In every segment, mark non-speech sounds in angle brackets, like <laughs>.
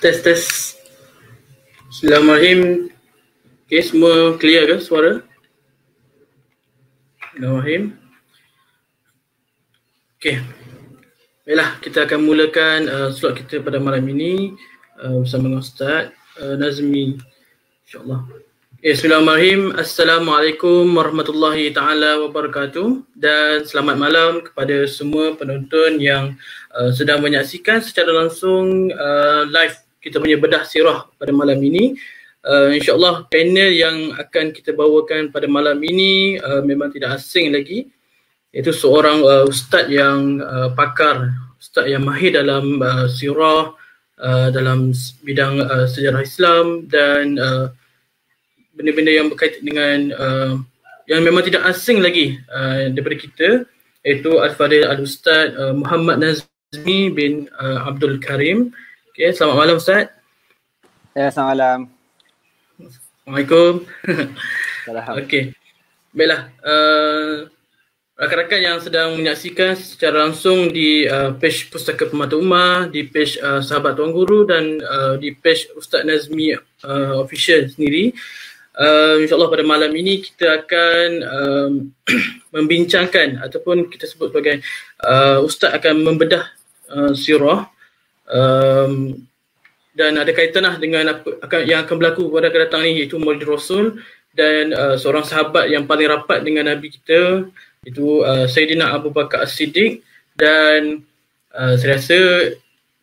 Tes tes. Bismillahirrahmanirrahim. Okay, semua clear ke suara? Bismillahirrahmanirrahim. Okay. Baiklah, kita akan mulakan uh, slot kita pada malam ini uh, bersama dengan Ustaz uh, Nazmi. InsyaAllah. Okay, Bismillahirrahmanirrahim. Assalamualaikum warahmatullahi taala wabarakatuh dan selamat malam kepada semua penonton yang uh, sedang menyaksikan secara langsung uh, live kita punya bedah sirah pada malam ini. Uh, InsyaAllah panel yang akan kita bawakan pada malam ini uh, memang tidak asing lagi. Iaitu seorang uh, ustaz yang uh, pakar, ustaz yang mahir dalam uh, sirah, uh, dalam bidang uh, sejarah Islam dan uh, benda-benda yang berkaitan dengan uh, yang memang tidak asing lagi uh, daripada kita iaitu Al-Fadhil Al-Ustaz uh, Muhammad Nazmi bin uh, Abdul Karim. Okay, selamat malam Ustaz. Ya, selamat malam. Assalamualaikum. Salam. Okey. Baiklah. Uh, rakan-rakan yang sedang menyaksikan secara langsung di uh, page Pustaka Pemata Ummah, di page uh, Sahabat Tuan Guru dan uh, di page Ustaz Nazmi uh, official sendiri. Uh, InsyaAllah pada malam ini kita akan um, <clears throat> membincangkan ataupun kita sebut sebagai uh, Ustaz akan membedah uh, sirah um, dan ada kaitan lah dengan apa akan, yang akan berlaku pada akan datang ni iaitu Maulid Rasul dan uh, seorang sahabat yang paling rapat dengan Nabi kita itu uh, Sayyidina Abu Bakar As-Siddiq dan uh, saya rasa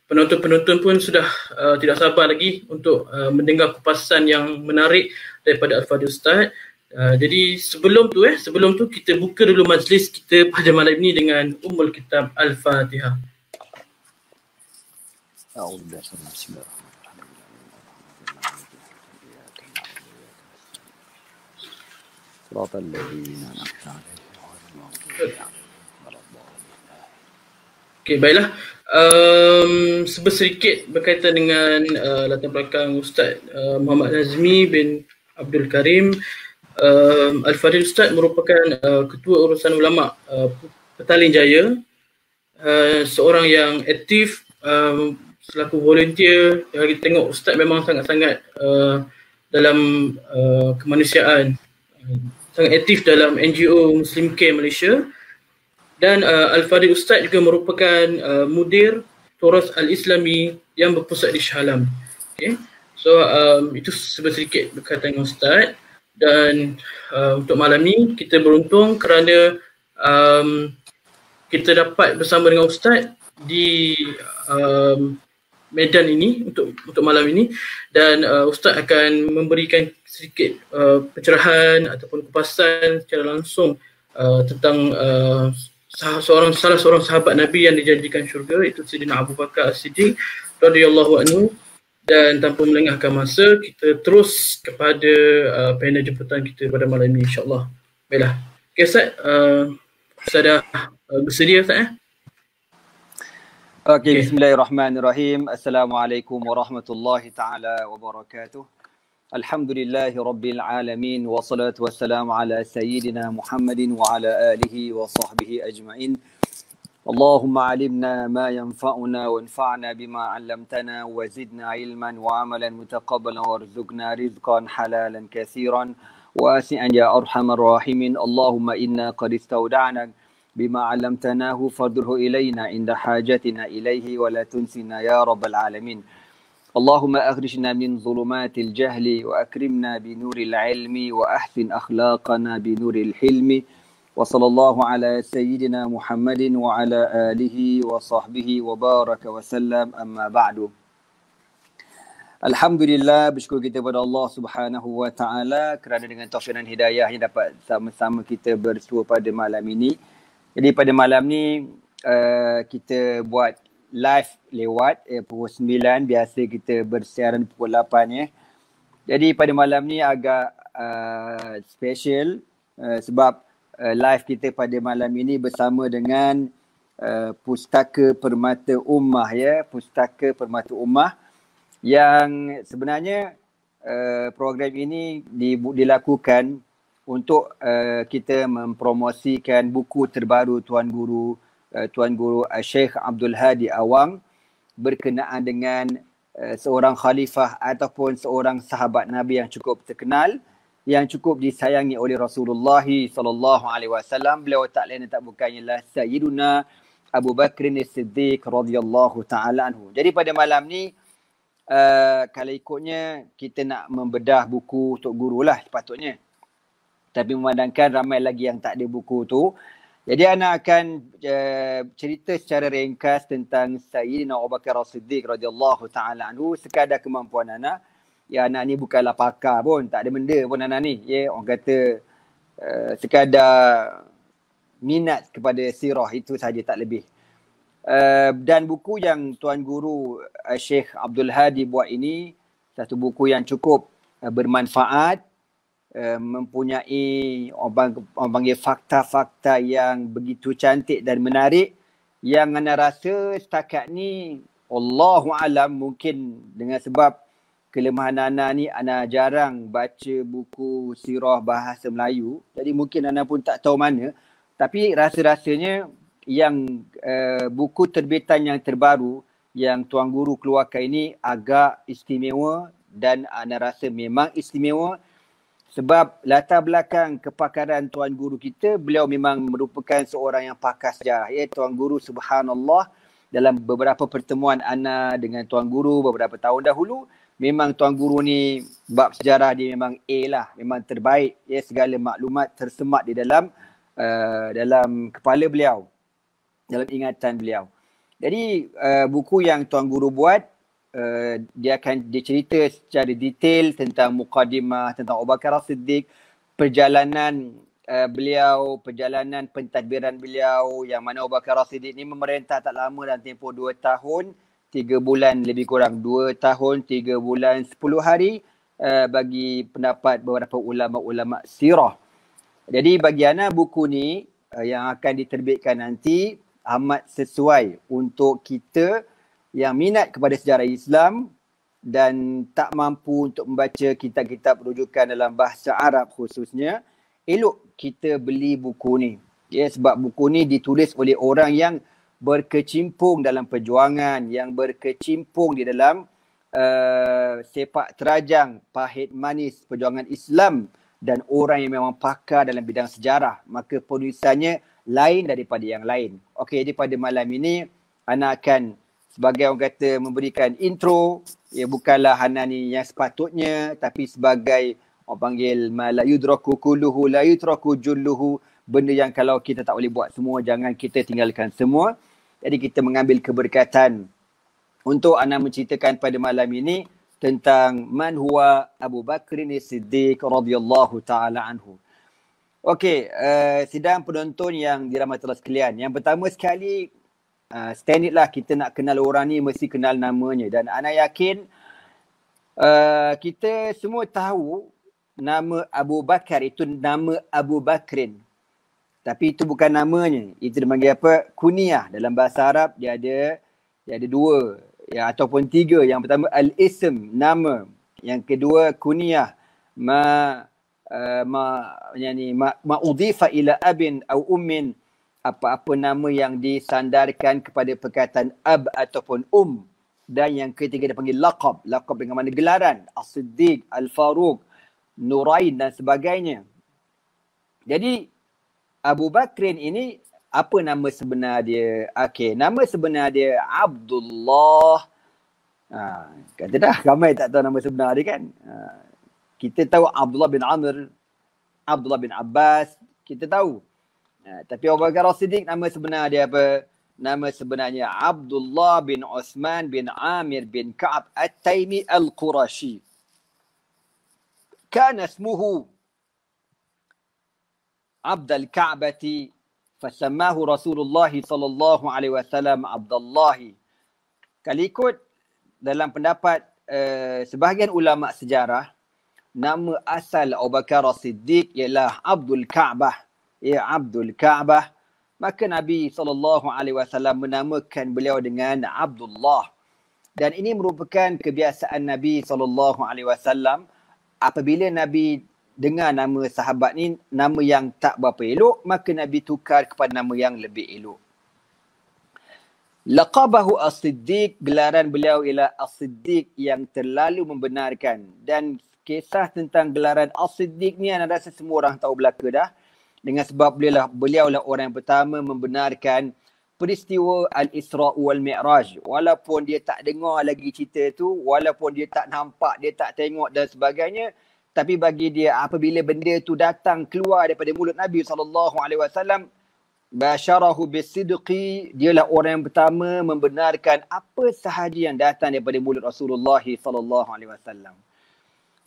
penonton-penonton pun sudah uh, tidak sabar lagi untuk uh, mendengar kupasan yang menarik daripada Al-Fadhil Ustaz. Uh, jadi sebelum tu eh sebelum tu kita buka dulu majlis kita pada malam ini dengan Ummul Kitab Al-Fatihah. أعوذ بالله بسم الله صراط الذين أنعمت عليهم غير المغضوب عليهم ولا الضالين Okey, baiklah. Um, sedikit berkaitan dengan uh, latar belakang Ustaz uh, Muhammad Nazmi bin Abdul Karim. Um, Al-Fadhil Ustaz merupakan uh, ketua urusan ulama uh, Petaling Jaya. Uh, seorang yang aktif um, selaku volunteer. Kalau kita tengok Ustaz memang sangat-sangat uh, dalam uh, kemanusiaan. Sangat aktif dalam NGO Muslim Care Malaysia dan uh, Al-Fadhil Ustaz juga merupakan uh, mudir Turas Al-Islami yang berpusat di Shah Alam. Okay. So um, itu sedikit berkaitan dengan Ustaz dan uh, untuk malam ni kita beruntung kerana um, kita dapat bersama dengan Ustaz di um, medan ini untuk untuk malam ini dan uh, Ustaz akan memberikan sedikit uh, pencerahan ataupun kupasan secara langsung uh, tentang uh, seorang salah seorang sahabat Nabi yang dijanjikan syurga itu Sayyidina Abu Bakar As-Siddiq radhiyallahu anhu dan tanpa melengahkan masa kita terus kepada uh, panel jemputan kita pada malam ini insyaallah. Baiklah. Okay Ustaz, uh, Ustaz dah uh, bersedia Ustaz eh? أوكي بسم الله الرحمن الرحيم. السلام عليكم ورحمة الله تعالى وبركاته. الحمد لله رب العالمين والصلاة والسلام على سيدنا محمد وعلى آله وصحبه أجمعين. اللهم علمنا ما ينفعنا وانفعنا بما علمتنا وزدنا علما وعملا متقبلا وارزقنا رزقا حلالا كثيرا. واسعا يا أرحم الراحمين. اللهم إنا قد استودعناك بما علمتناه فارده إلينا عند حاجتنا إليه ولا تنسنا يا رب العالمين اللهم أخرجنا من ظلمات الجهل وأكرمنا بنور العلم وأحسن أخلاقنا بنور الحلم وصلى الله على سيدنا محمد وعلى آله وصحبه وبارك وسلم أما بعد Alhamdulillah bersyukur kita kepada Allah Subhanahu wa taala kerana dengan taufik dan hidayah yang dapat sama-sama kita bersua pada malam ini. Jadi pada malam ni uh, kita buat live lewat eh, pukul 9 biasa kita bersiaran pukul 8 ya. Jadi pada malam ni agak uh, special uh, sebab uh, live kita pada malam ini bersama dengan uh, Pustaka Permata Ummah ya, Pustaka Permata Ummah yang sebenarnya uh, program ini dilakukan untuk uh, kita mempromosikan buku terbaru Tuan Guru uh, Tuan Guru uh, Sheikh Abdul Hadi Awang berkenaan dengan uh, seorang khalifah ataupun seorang sahabat Nabi yang cukup terkenal yang cukup disayangi oleh Rasulullah sallallahu alaihi wasallam beliau tak lain tak bukan ialah Sayyiduna Abu Bakr As-Siddiq radhiyallahu taala anhu. Jadi pada malam ni uh, kalau ikutnya kita nak membedah buku untuk guru lah sepatutnya. Tapi memandangkan ramai lagi yang tak ada buku tu. Jadi anak akan uh, cerita secara ringkas tentang Sayyidina Abu Bakar As-Siddiq radhiyallahu taala anhu sekadar kemampuan anak ya anak ni bukanlah pakar pun tak ada benda pun anak ni. Ya orang kata uh, sekadar minat kepada sirah itu saja tak lebih. Uh, dan buku yang tuan guru uh, Sheikh Abdul Hadi buat ini satu buku yang cukup uh, bermanfaat uh, mempunyai orang, orang panggil fakta-fakta yang begitu cantik dan menarik yang anda rasa setakat ni Allahu alam mungkin dengan sebab kelemahan Ana ni Ana jarang baca buku sirah bahasa Melayu. Jadi mungkin Ana pun tak tahu mana. Tapi rasa-rasanya yang uh, buku terbitan yang terbaru yang Tuan Guru keluarkan ini agak istimewa dan Ana rasa memang istimewa sebab latar belakang kepakaran Tuan Guru kita, beliau memang merupakan seorang yang pakar sejarah. Ya, Tuan Guru subhanallah dalam beberapa pertemuan Ana dengan Tuan Guru beberapa tahun dahulu, memang tuan guru ni bab sejarah dia memang A lah, memang terbaik. Ya segala maklumat tersemat di dalam uh, dalam kepala beliau, dalam ingatan beliau. Jadi uh, buku yang tuan guru buat uh, dia akan dicerita secara detail tentang mukadimah, tentang Abu Bakar Siddiq, perjalanan uh, beliau, perjalanan pentadbiran beliau yang mana Abu Bakar Siddiq ni memerintah tak lama dalam tempoh dua tahun tiga bulan lebih kurang dua tahun, tiga bulan, sepuluh hari uh, bagi pendapat beberapa ulama-ulama sirah. Jadi bagi Ana buku ni uh, yang akan diterbitkan nanti amat sesuai untuk kita yang minat kepada sejarah Islam dan tak mampu untuk membaca kitab-kitab rujukan dalam bahasa Arab khususnya, elok kita beli buku ni. Ya, sebab buku ni ditulis oleh orang yang berkecimpung dalam perjuangan yang berkecimpung di dalam uh, sepak terajang pahit manis perjuangan Islam dan orang yang memang pakar dalam bidang sejarah maka penulisannya lain daripada yang lain. Okey, jadi pada malam ini anak akan sebagai orang kata memberikan intro ya bukanlah Hana ni yang sepatutnya tapi sebagai orang panggil la yudraku kulluhu la yutraku julluhu benda yang kalau kita tak boleh buat semua jangan kita tinggalkan semua jadi kita mengambil keberkatan untuk anda menceritakan pada malam ini tentang man huwa Abu Bakr Siddiq radhiyallahu taala anhu. Okey, uh, sidang penonton yang dirahmati Allah sekalian. Yang pertama sekali uh, stand it lah kita nak kenal orang ni mesti kenal namanya dan ana yakin uh, kita semua tahu nama Abu Bakar itu nama Abu Bakrin tapi itu bukan namanya. Itu dipanggil apa? Kuniyah. Dalam bahasa Arab dia ada dia ada dua ya ataupun tiga. Yang pertama al-ism, nama. Yang kedua kuniyah. Ma uh, ma yani ma, ma udifa ila abin atau ummin apa-apa nama yang disandarkan kepada perkataan ab ataupun um dan yang ketiga dia panggil laqab laqab dengan mana gelaran as-siddiq al-faruq nurain dan sebagainya jadi Abu Bakrin ini apa nama sebenar dia? Okey, nama sebenar dia Abdullah. Ha, kata dah ramai tak tahu nama sebenar dia kan. Ha, kita tahu Abdullah bin Amr, Abdullah bin Abbas, kita tahu. Ha, tapi Abu Bakar Siddiq nama sebenar dia apa? Nama sebenarnya Abdullah bin Osman bin Amir bin Ka'ab At-Taimi Al-Qurashi. Kana ismuhu عبد الكعبة فسماه رسول الله صلى الله عليه وسلم عبد الله kalau ikut dalam pendapat uh, sebahagian ulama sejarah nama asal Abu Bakar Siddiq ialah Abdul Ka'bah ya Abdul Ka'bah maka Nabi sallallahu alaihi wasallam menamakan beliau dengan Abdullah dan ini merupakan kebiasaan Nabi sallallahu alaihi wasallam apabila Nabi dengar nama sahabat ni nama yang tak berapa elok maka Nabi tukar kepada nama yang lebih elok. Laqabahu As-Siddiq, gelaran beliau ialah As-Siddiq yang terlalu membenarkan. Dan kisah tentang gelaran As-Siddiq ni anda rasa semua orang tahu belaka dah. Dengan sebab beliau lah, beliau lah orang yang pertama membenarkan peristiwa Al-Isra' wal-Mi'raj. Walaupun dia tak dengar lagi cerita tu, walaupun dia tak nampak, dia tak tengok dan sebagainya, tapi bagi dia apabila benda tu datang keluar daripada mulut Nabi SAW, Basharahu bisidqi, dialah orang yang pertama membenarkan apa sahaja yang datang daripada mulut Rasulullah sallallahu alaihi wasallam.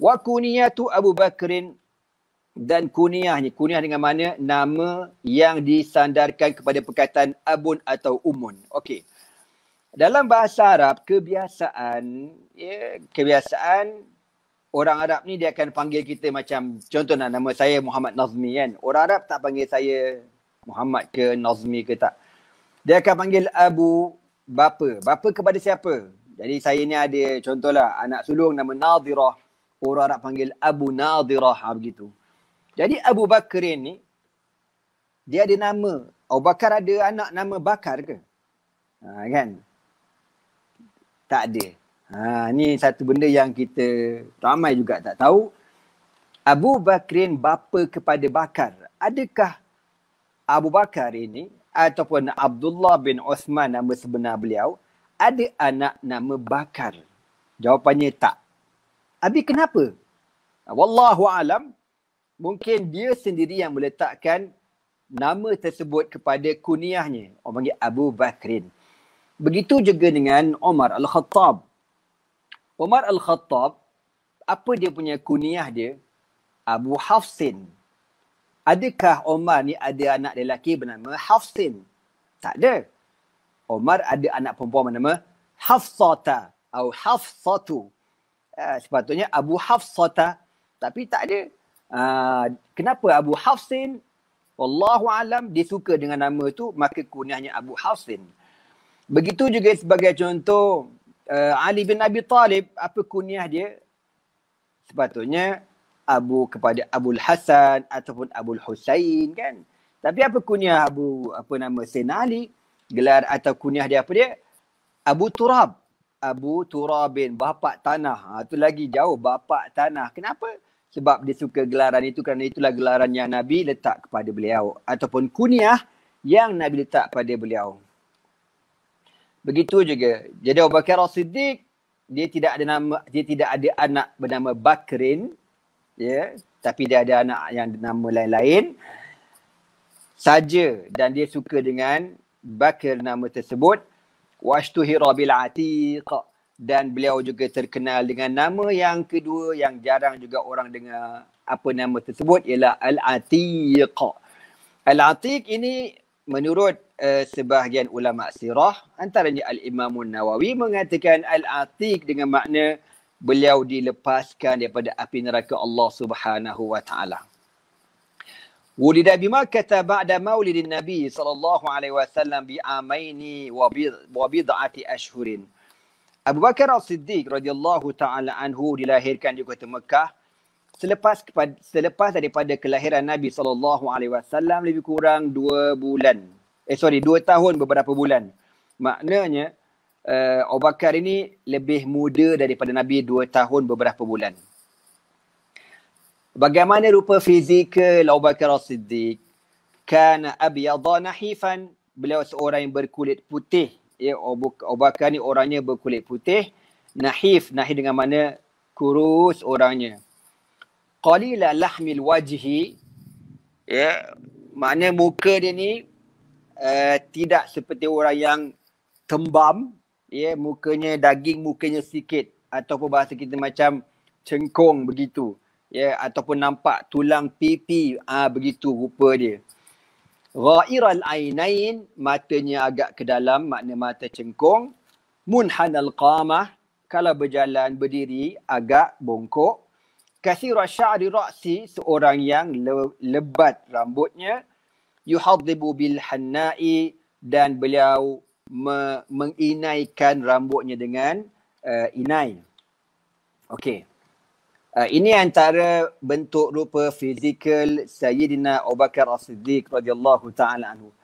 Wa kuniyatu Abu Bakrin dan kuniahnya, kuniah dengan mana nama yang disandarkan kepada perkataan abun atau umun. Okey. Dalam bahasa Arab, kebiasaan ya, kebiasaan orang Arab ni dia akan panggil kita macam contohnya nama saya Muhammad Nazmi kan. Orang Arab tak panggil saya Muhammad ke Nazmi ke tak. Dia akan panggil Abu bapa. Bapa kepada siapa? Jadi saya ni ada contohlah anak sulung nama Nadirah. Orang nak panggil Abu Nadirah ha, begitu. Jadi Abu Bakar ni dia ada nama. Abu Bakar ada anak nama Bakar ke? Ha, kan? Tak ada. Ha, ni satu benda yang kita ramai juga tak tahu. Abu Bakrin bapa kepada Bakar. Adakah Abu Bakar ini ataupun Abdullah bin Osman nama sebenar beliau ada anak nama Bakar? Jawapannya tak. Abi kenapa? Wallahu alam mungkin dia sendiri yang meletakkan nama tersebut kepada kuniahnya. Orang panggil Abu Bakrin. Begitu juga dengan Omar Al-Khattab. Omar Al-Khattab, apa dia punya kuniah dia? Abu Hafsin. Adakah Omar ni ada anak lelaki bernama Hafsin? Tak ada. Omar ada anak perempuan bernama Hafsata atau Hafsatu. Uh, sepatutnya Abu Hafsata tapi tak ada. Uh, kenapa Abu Hafsin? Wallahu alam dia suka dengan nama tu maka kunyahnya Abu Hafsin. Begitu juga sebagai contoh uh, Ali bin Abi Talib apa kunyah dia? Sepatutnya Abu kepada Abul Hasan ataupun Abul Husain kan. Tapi apa kunyah Abu apa nama Sayyidina Ali? Gelar atau kunyah dia apa dia? Abu Turab. Abu Turabin, bapak tanah. Ha, itu lagi jauh, bapak tanah. Kenapa? Sebab dia suka gelaran itu kerana itulah gelaran yang Nabi letak kepada beliau. Ataupun kunyah yang Nabi letak kepada beliau. Begitu juga. Jadi Abu Bakar Siddiq, dia tidak ada nama, dia tidak ada anak bernama Bakrin ya tapi dia ada anak yang nama lain-lain saja dan dia suka dengan Bakir nama tersebut washtuhira bil atiq dan beliau juga terkenal dengan nama yang kedua yang jarang juga orang dengar apa nama tersebut ialah al atiq al atiq ini menurut uh, sebahagian ulama sirah antaranya al imam nawawi mengatakan al atiq dengan makna beliau dilepaskan daripada api neraka Allah Subhanahu wa taala. Bi Makkah ba'da maulidin Nabi sallallahu alaihi wasallam bi amaini wa bid'ati ashhurin. Abu Bakar As-Siddiq radhiyallahu taala anhu dilahirkan di kota Mekah selepas kepada, selepas daripada kelahiran Nabi sallallahu alaihi wasallam lebih kurang dua bulan. Eh sorry, dua tahun beberapa bulan. Maknanya uh, Abu Bakar ini lebih muda daripada Nabi dua tahun beberapa bulan. Bagaimana rupa fizikal Abu Bakar As-Siddiq? Kana abyadha nahifan. Beliau seorang yang berkulit putih. Ya, Abu Bakar ni orangnya berkulit putih. Nahif, nahif dengan mana? Kurus orangnya. Qalila lahmil wajhi. Ya, makna muka dia ni uh, tidak seperti orang yang tembam ya mukanya daging mukanya sikit ataupun bahasa kita macam cengkong begitu ya ataupun nampak tulang pipi ah ha, begitu rupa dia ghairal ainain matanya agak ke dalam makna mata cengkong munhanal qamah kalau berjalan berdiri agak bongkok kathira sya'ri ra'si seorang yang le- lebat rambutnya yuhadhibu bil hannai dan beliau me- menginaikan rambutnya dengan uh, inai. Okey. Uh, ini antara bentuk rupa fizikal Sayyidina Abu Bakar As-Siddiq radhiyallahu taala anhu.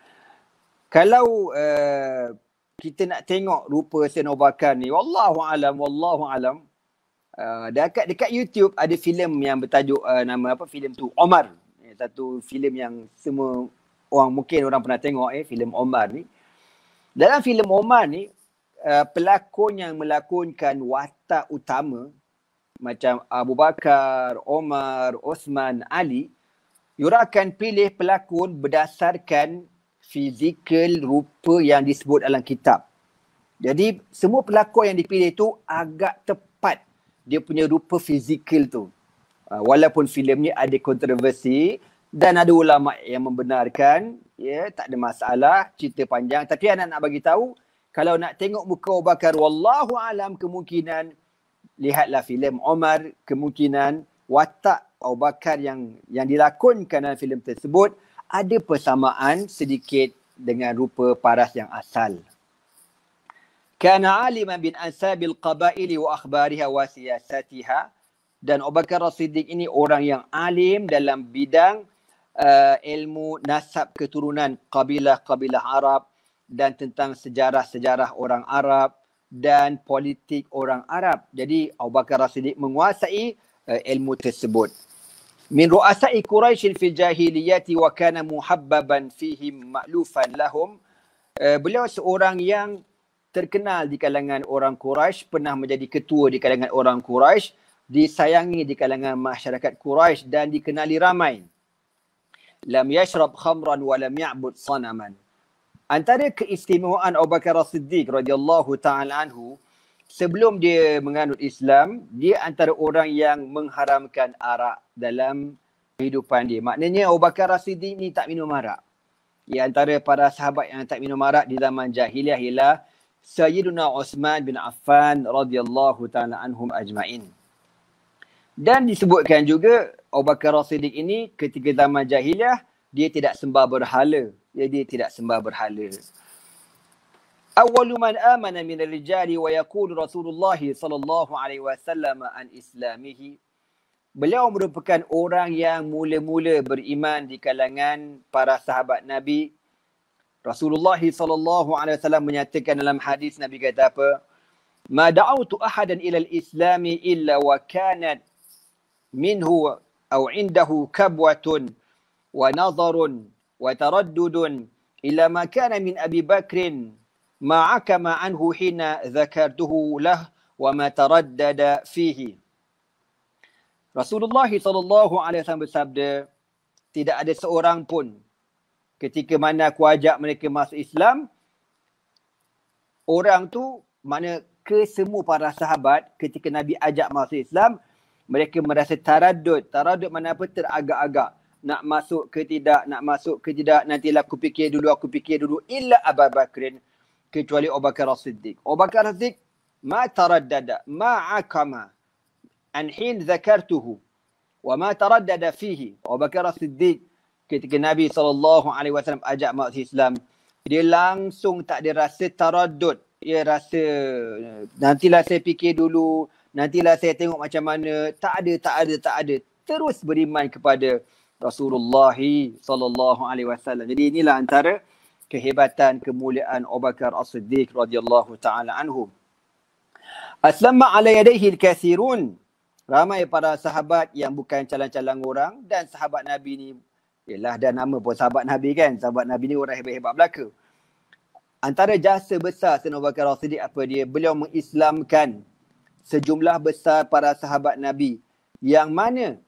Kalau uh, kita nak tengok rupa Sayyidina Abu Bakar ni wallahu alam wallahu alam uh, dekat dekat YouTube ada filem yang bertajuk uh, nama apa filem tu Omar eh, satu filem yang semua orang mungkin orang pernah tengok eh filem Omar ni dalam filem Omar ni uh, pelakon yang melakonkan watak utama macam Abu Bakar, Omar, Osman, Ali, you akan pilih pelakon berdasarkan fizikal rupa yang disebut dalam kitab. Jadi semua pelakon yang dipilih tu agak tepat dia punya rupa fizikal tu. Uh, walaupun filem ni ada kontroversi dan ada ulama yang membenarkan, ya tak ada masalah, cerita panjang tapi anak nak bagi tahu kalau nak tengok muka Abu Bakar wallahu alam kemungkinan lihatlah filem Omar kemungkinan watak Abu Bakar yang yang dilakonkan dalam filem tersebut ada persamaan sedikit dengan rupa paras yang asal. Kana aliman bin ansabil qabaili wa akhbariha wa siyasatiha dan Abu Bakar As-Siddiq ini orang yang alim dalam bidang uh, ilmu nasab keturunan kabilah-kabilah Arab dan tentang sejarah-sejarah orang Arab dan politik orang Arab. Jadi Abu Bakar As-Siddiq menguasai uh, ilmu tersebut. Min ru'asai Quraisy fil jahiliyati wa kana muhabbaban fihim ma'lufan lahum. Uh, beliau seorang yang terkenal di kalangan orang Quraisy pernah menjadi ketua di kalangan orang Quraisy disayangi di kalangan masyarakat Quraisy dan dikenali ramai. Lam yashrab khamran wa lam ya'bud sanaman antara keistimewaan Abu Bakar As-Siddiq radhiyallahu taala anhu sebelum dia menganut Islam, dia antara orang yang mengharamkan arak dalam kehidupan dia. Maknanya Abu Bakar As-Siddiq ni tak minum arak. Ya antara para sahabat yang tak minum arak di zaman jahiliah ialah Sayyiduna Osman bin Affan radhiyallahu taala anhum ajmain. Dan disebutkan juga Abu Bakar As-Siddiq ini ketika zaman jahiliah dia tidak sembah berhala Ya, dia tidak sembah berhala. أول من آمن من الرجال ويقول رسول الله صلى الله عليه وسلم عن إسلامه Beliau merupakan orang yang mula-mula beriman di kalangan para sahabat Nabi. Rasulullah sallallahu alaihi wasallam menyatakan dalam hadis Nabi kata apa? Ma da'awtu ahadan ila al-islam illa wa kanat minhu aw indahu kabwatun wa nadharun wa taraddudun illa ma kana min Abi Bakrin ما عكم عنه حين ذكرته له وما تردد فيه Rasulullah sallallahu alaihi wasallam bersabda tidak ada seorang pun ketika mana aku ajak mereka masuk Islam orang tu mana ke semua para sahabat ketika Nabi ajak masuk Islam mereka merasa taradud taradud mana apa teragak-agak nak masuk ke tidak nak masuk ke tidak nantilah aku fikir dulu aku fikir dulu illa Abu Bakrin kecuali Abu Bakar As-Siddiq. Abu Bakar As-Siddiq ma taraddada ma akama an hin zakartuhu wa ma taraddada fihi. Abu Bakar As-Siddiq ketika Nabi wasallam ajak masuk Islam, dia langsung tak ada rasa taraddud. Dia rasa nantilah saya fikir dulu, nantilah saya tengok macam mana. Tak ada, tak ada, tak ada. Terus beriman kepada Rasulullah sallallahu alaihi wasallam. Jadi inilah antara kehebatan kemuliaan Abu Bakar As-Siddiq radhiyallahu taala anhu. Aslama ala yadayhi al-kathirun. Ramai para sahabat yang bukan calon-calon orang dan sahabat Nabi ni ialah dan nama pun sahabat Nabi kan. Sahabat Nabi ni orang hebat-hebat belaka. Antara jasa besar Sayyidina Abu Bakar As-Siddiq apa dia? Beliau mengislamkan sejumlah besar para sahabat Nabi yang mana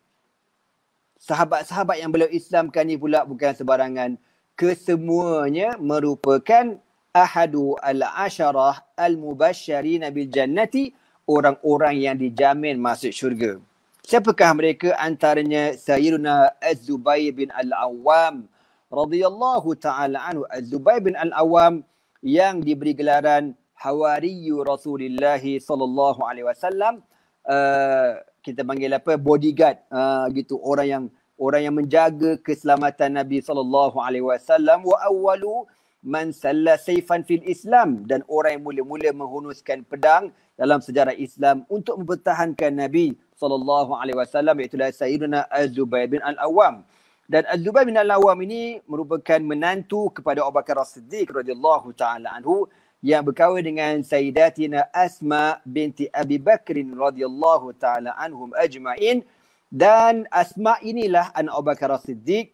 sahabat-sahabat yang beliau islamkan ni pula bukan sebarangan kesemuanya merupakan ahadu al-asharah al-mubashirin bil jannati orang-orang yang dijamin masuk syurga. Siapakah mereka? Antaranya Sayyiduna Az-Zubair bin Al-Awwam radhiyallahu taala anhu. Az-Zubair bin Al-Awwam yang diberi gelaran Hawariyu Rasulullah sallallahu alaihi wasallam. Uh, kita panggil apa? Bodyguard. Uh, gitu orang yang orang yang menjaga keselamatan Nabi sallallahu alaihi wasallam wa awwalu man salla sayfan fil Islam dan orang yang mula-mula menghunuskan pedang dalam sejarah Islam untuk mempertahankan Nabi sallallahu alaihi wasallam iaitu Sayyidina Az-Zubair bin Al-Awwam. Dan Az-Zubair bin Al-Awwam ini merupakan menantu kepada Abu Bakar As-Siddiq radhiyallahu taala anhu yang berkahwin dengan Sayyidatina Asma binti Abi Bakr radhiyallahu taala anhum ajma'in dan Asma inilah anak Abu Bakar Siddiq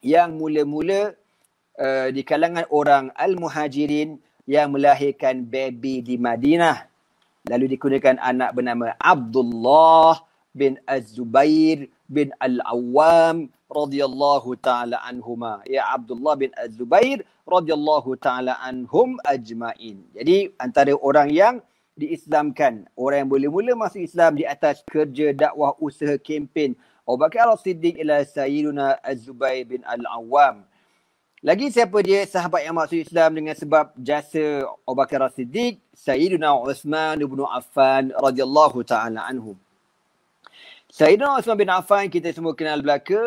yang mula-mula uh, di kalangan orang Al-Muhajirin yang melahirkan baby di Madinah. Lalu digunakan anak bernama Abdullah bin Az-Zubair bin Al-Awwam radhiyallahu taala anhuma. Ya Abdullah bin Az-Zubair radhiyallahu taala anhum ajmain. Jadi antara orang yang diislamkan, orang yang boleh mula masuk Islam di atas kerja dakwah usaha kempen Abu Bakar As-Siddiq ila Sayyiduna Az-Zubair bin Al-Awwam. Lagi siapa dia sahabat yang masuk Islam dengan sebab jasa Abu Bakar As-Siddiq, Sayyiduna Uthman bin Affan radhiyallahu taala anhum. Sayyidina Uthman bin Affan kita semua kenal belaka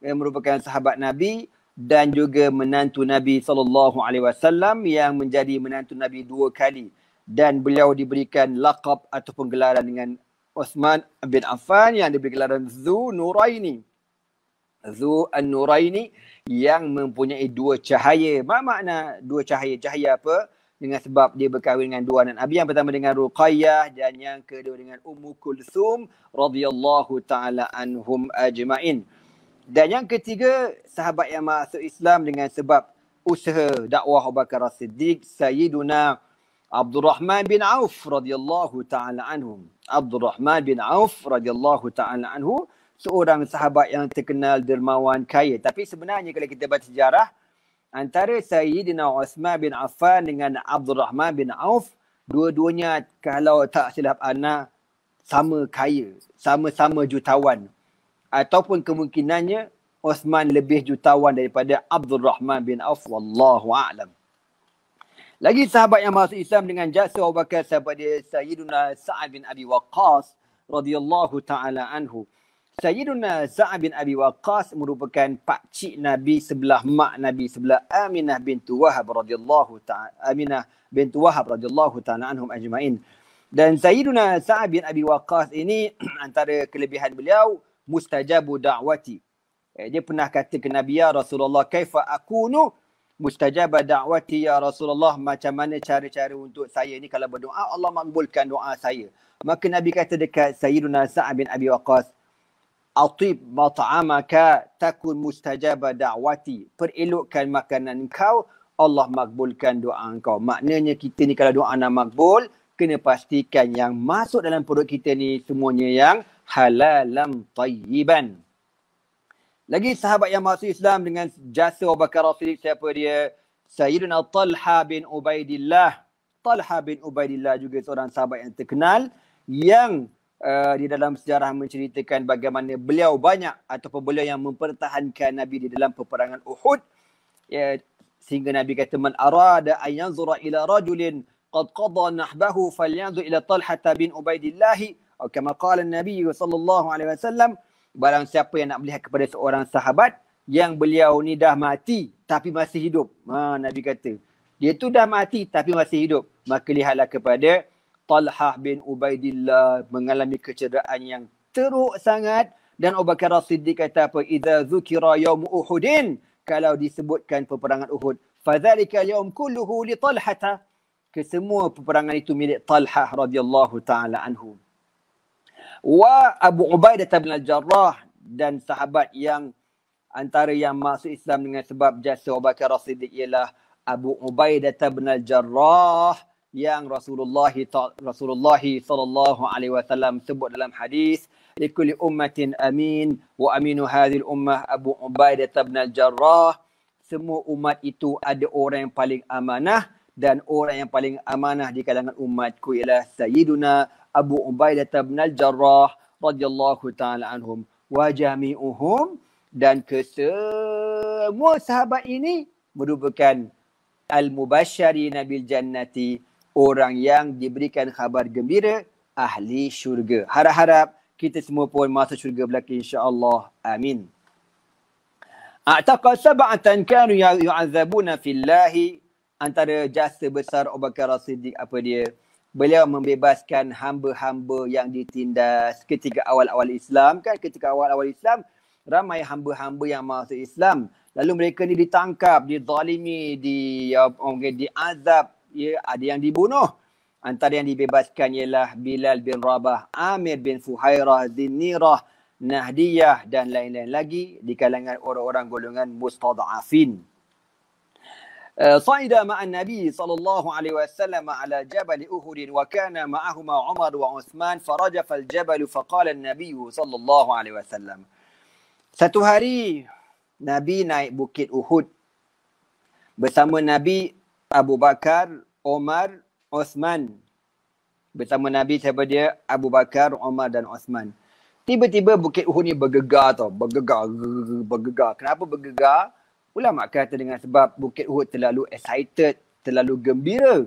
yang merupakan sahabat Nabi dan juga menantu Nabi sallallahu alaihi wasallam yang menjadi menantu Nabi dua kali dan beliau diberikan laqab ataupun gelaran dengan Uthman bin Affan yang diberi gelaran Zu Nuraini. Zu An-Nuraini yang mempunyai dua cahaya. Apa makna dua cahaya? Cahaya apa? dengan sebab dia berkahwin dengan dua anak Nabi yang pertama dengan Ruqayyah dan yang kedua dengan Ummu Kulthum radhiyallahu taala anhum ajmain. Dan yang ketiga sahabat yang masuk Islam dengan sebab usaha dakwah Abu Bakar As-Siddiq Sayyiduna Abdul Rahman bin Auf radhiyallahu taala anhum. Abdul Rahman bin Auf radhiyallahu taala anhu seorang sahabat yang terkenal dermawan kaya tapi sebenarnya kalau kita baca sejarah antara Sayyidina Uthman bin Affan dengan Abdul Rahman bin Auf, dua-duanya kalau tak silap anak sama kaya, sama-sama jutawan. Ataupun kemungkinannya Uthman lebih jutawan daripada Abdul Rahman bin Auf. Wallahu a'lam. Lagi sahabat yang masuk Islam dengan jasa Abu Bakar sahabat dia Sayyidina Sa'ad bin Abi Waqqas radhiyallahu taala anhu. Sayyiduna Za'ab bin Abi Waqqas merupakan pak cik Nabi sebelah mak Nabi sebelah Aminah bintu Wahab radhiyallahu ta'ala Aminah bintu Wahab radhiyallahu ta'ala anhum ajma'in. Dan Sayyiduna Za'ab bin Abi Waqqas ini <clears throat> antara kelebihan beliau mustajabu da'wati. Eh, dia pernah kata ke Nabi ya Rasulullah kaifa akunu mustajaba da'wati ya Rasulullah macam mana cara-cara untuk saya ni kalau berdoa Allah makbulkan doa saya. Maka Nabi kata dekat Sayyiduna Za'ab bin Abi Waqqas atib mat'amaka takun mustajaba da'wati perelokkan makanan kau Allah makbulkan doa kau maknanya kita ni kalau doa nak makbul kena pastikan yang masuk dalam perut kita ni semuanya yang halalam tayyiban. Lagi sahabat yang masuk Islam dengan jasa Abu Bakar Siddiq siapa dia? Sayyidina Talha bin Ubaidillah. Talha bin Ubaidillah juga seorang sahabat yang terkenal yang uh, di dalam sejarah menceritakan bagaimana beliau banyak ataupun beliau yang mempertahankan Nabi di dalam peperangan Uhud. Ya, sehingga Nabi kata man arada an yanzura ila rajulin qad qada nahbahu falyanzur ila Talha bin Ubaidillah kama qala Nabi sallallahu alaihi wasallam barang siapa yang nak melihat kepada seorang sahabat yang beliau ni dah mati tapi masih hidup. Ha, Nabi kata dia tu dah mati tapi masih hidup. Maka lihatlah kepada Talhah bin Ubaidillah mengalami kecederaan yang teruk sangat. Dan Abu Bakar Siddiq kata apa? Idza zukira yaum Uhudin kalau disebutkan peperangan Uhud. Fadzalika yaum kulluhu li Talhah. Kesemua peperangan itu milik Talhah radhiyallahu taala anhu wa Abu Ubaidah bin Al-Jarrah dan sahabat yang antara yang masuk Islam dengan sebab jasa Abu Bakar Siddiq ialah Abu Ubaidah bin Al-Jarrah yang Rasulullah Rasulullah sallallahu alaihi wasallam sebut dalam hadis likulli ummatin amin wa aminu hadhil ummah. Abu Ubaidah bin Al-Jarrah semua umat itu ada orang yang paling amanah dan orang yang paling amanah di kalangan umatku ialah Sayyiduna Abu Ubaidah bin Al-Jarrah radhiyallahu taala anhum wa jami'uhum dan kesemua sahabat ini merupakan al-mubashshari nabil jannati orang yang diberikan khabar gembira ahli syurga. Harap-harap kita semua pun masuk syurga belaka insya-Allah. Amin. A'taqa sab'atan kanu yu'adzabuna fillahi antara jasa besar Abu Bakar Siddiq apa dia? Beliau membebaskan hamba-hamba yang ditindas ketika awal-awal Islam kan ketika awal-awal Islam ramai hamba-hamba yang masuk Islam lalu mereka ni ditangkap, dizalimi, di uh, diazab ya ada yang dibunuh. Antara yang dibebaskan ialah Bilal bin Rabah, Amir bin Fuhairah, Dinirah, Nahdiyah dan lain-lain lagi di kalangan orang-orang golongan mustada'afin. صعد مع النبي صلى الله عليه وسلم على جبل أهد وكان معهما عمر وعثمان فرجف الجبل فقال النبي صلى الله عليه وسلم Satu hari Nabi naik bukit Uhud bersama Nabi Abu Bakar, Omar, Osman. Bersama Nabi siapa dia? Abu Bakar, Omar dan Osman. Tiba-tiba bukit Uhud ni bergegar tau. Bergegar, bergegar. Kenapa bergegar? Ulama kata dengan sebab Bukit Uhud terlalu excited, terlalu gembira.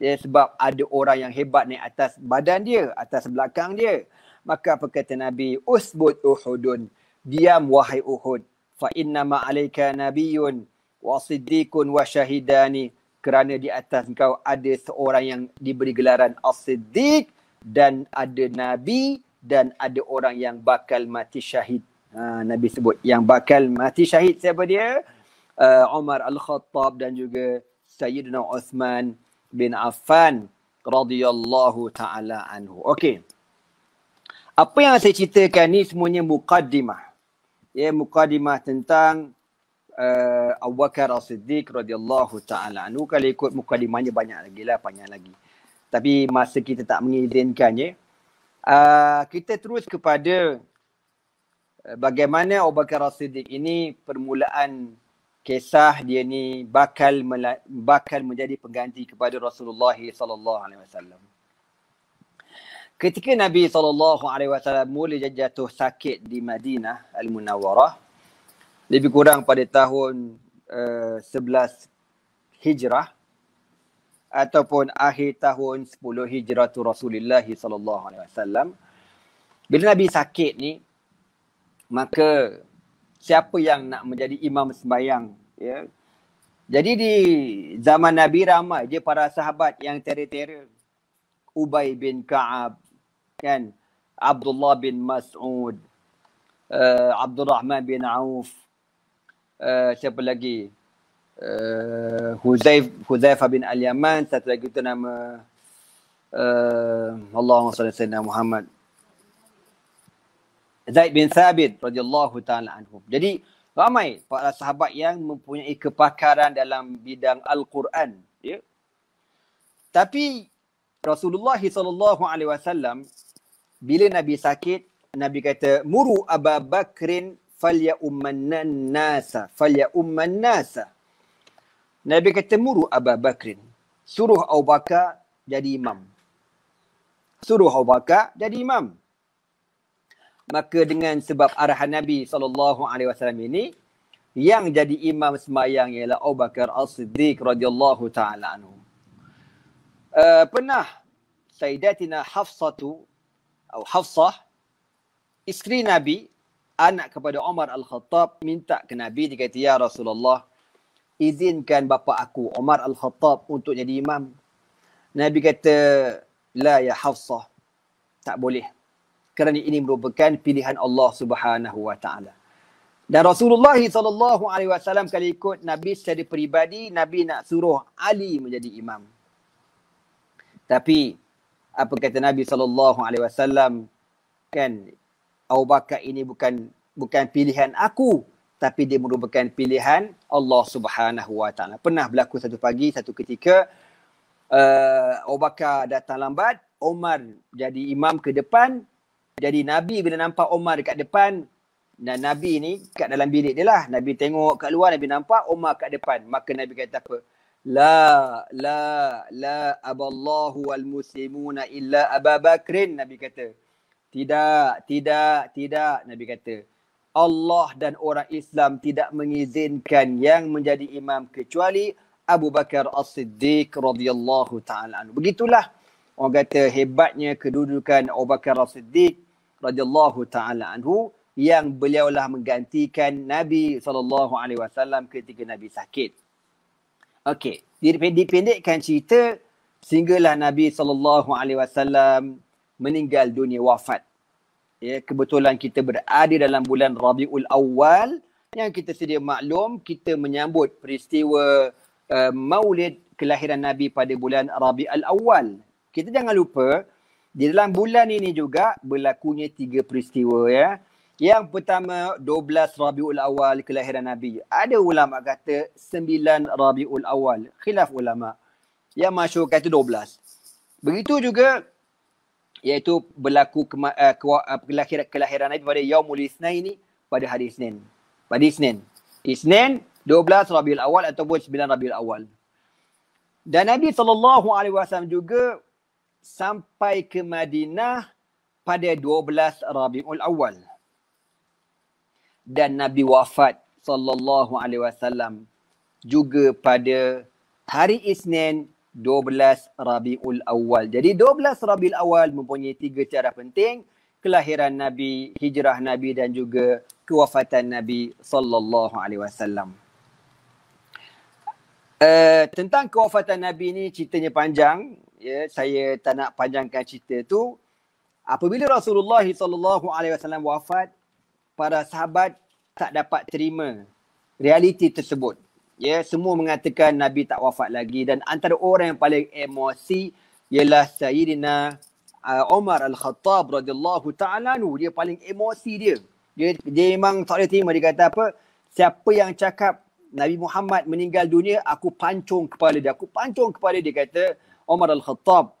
Ya, sebab ada orang yang hebat naik atas badan dia, atas belakang dia. Maka apa kata Nabi? Usbud Uhudun. Diam wahai Uhud. Fa inna ma'alaika nabiyun wa siddiqun wa syahidani. Kerana di atas engkau ada seorang yang diberi gelaran as-siddiq dan ada Nabi dan ada orang yang bakal mati syahid. Ha, Nabi sebut yang bakal mati syahid siapa dia? Uh, Umar Al-Khattab dan juga Sayyidina Uthman bin Affan radhiyallahu taala anhu. Okey. Apa yang saya ceritakan ni semuanya mukaddimah. Ya, mukaddimah tentang uh, Abu Bakar As-Siddiq radhiyallahu taala anhu. Kalau ikut mukaddimahnya banyak lagi lah, panjang lagi. Tapi masa kita tak mengizinkan ya. Uh, kita terus kepada uh, bagaimana Abu Bakar As-Siddiq ini permulaan kisah dia ni bakal bakal menjadi pengganti kepada Rasulullah sallallahu alaihi wasallam. Ketika Nabi sallallahu alaihi wasallam mula jatuh sakit di Madinah Al-Munawwarah lebih kurang pada tahun uh, 11 Hijrah ataupun akhir tahun 10 Hijrah tu Rasulullah sallallahu alaihi wasallam bila Nabi sakit ni maka siapa yang nak menjadi imam sembahyang ya. Jadi di zaman Nabi ramai je para sahabat yang tera-tera Ubay bin Ka'ab kan? Abdullah bin Mas'ud uh, Abdul Rahman bin Auf uh, siapa lagi? Uh, Huzaif Huzaifah bin Al-Yaman satu lagi tu nama uh, Allahumma salli sayyidina Muhammad Zaid bin Thabit radhiyallahu taala anhum. Jadi ramai para sahabat yang mempunyai kepakaran dalam bidang Al-Quran, ya. Tapi Rasulullah sallallahu alaihi wasallam bila Nabi sakit, Nabi kata muru Abu Bakrin falya umman nasa, falya umman nasa. Nabi kata muru Abu Bakrin, suruh Abu Bakar jadi imam. Suruh Abu Bakar jadi imam maka dengan sebab arahan Nabi saw ini yang jadi imam semayang ialah Abu Bakar As-Siddiq radhiyallahu taala anhu. Uh, pernah Sayyidatina Hafsatu atau Hafsah isteri Nabi anak kepada Umar Al-Khattab minta ke Nabi dia kata ya Rasulullah izinkan bapa aku Umar Al-Khattab untuk jadi imam. Nabi kata la ya Hafsah tak boleh kerana ini merupakan pilihan Allah Subhanahu wa taala. Dan Rasulullah sallallahu alaihi wasallam kalau ikut Nabi secara peribadi, Nabi nak suruh Ali menjadi imam. Tapi apa kata Nabi sallallahu alaihi wasallam kan Abu Bakar ini bukan bukan pilihan aku tapi dia merupakan pilihan Allah Subhanahu wa taala. Pernah berlaku satu pagi satu ketika uh, Abu Bakar datang lambat, Umar jadi imam ke depan, jadi Nabi bila nampak Omar dekat depan dan Nabi ni kat dalam bilik dia lah. Nabi tengok kat luar, Nabi nampak Omar kat depan. Maka Nabi kata apa? La, la, la aballahu wal muslimuna illa Abu Bakrin. Nabi kata. Tidak, tidak, tidak. Nabi kata. Allah dan orang Islam tidak mengizinkan yang menjadi imam kecuali Abu Bakar As-Siddiq radhiyallahu taala Begitulah orang kata hebatnya kedudukan Abu Bakar As-Siddiq radhiyallahu taala anhu yang beliaulah menggantikan Nabi sallallahu alaihi wasallam ketika Nabi sakit. Okey, dipendekkan cerita sehinggalah Nabi sallallahu alaihi wasallam meninggal dunia wafat. Ya, kebetulan kita berada dalam bulan Rabiul Awal yang kita sedia maklum kita menyambut peristiwa uh, Maulid kelahiran Nabi pada bulan Rabiul Awal. Kita jangan lupa di dalam bulan ini juga berlakunya tiga peristiwa ya. Yang pertama 12 Rabiul Awal kelahiran Nabi. Ada ulama kata 9 Rabiul Awal. Khilaf ulama. Yang masyhur kata 12. Begitu juga iaitu berlaku kema- uh, kelahiran, kelahiran Nabi pada Yaumul Isnain pada hari Isnin. Pada Isnin. Isnin 12 Rabiul Awal ataupun 9 Rabiul Awal. Dan Nabi SAW juga sampai ke Madinah pada 12 Rabiul Awal. Dan Nabi wafat sallallahu alaihi wasallam juga pada hari Isnin 12 Rabiul Awal. Jadi 12 Rabiul Awal mempunyai tiga cara penting kelahiran Nabi, hijrah Nabi dan juga kewafatan Nabi sallallahu alaihi wasallam. Uh, tentang kewafatan Nabi ni ceritanya panjang. Ya, saya tak nak panjangkan cerita tu. Apabila Rasulullah sallallahu alaihi wasallam wafat, para sahabat tak dapat terima realiti tersebut. Ya, semua mengatakan Nabi tak wafat lagi dan antara orang yang paling emosi ialah Sayyidina Umar Al-Khattab radhiyallahu taala dia paling emosi dia. Dia dia memang tak boleh terima dia kata apa? Siapa yang cakap Nabi Muhammad meninggal dunia, aku pancung kepala dia. Aku pancung kepala dia kata Umar Al-Khattab.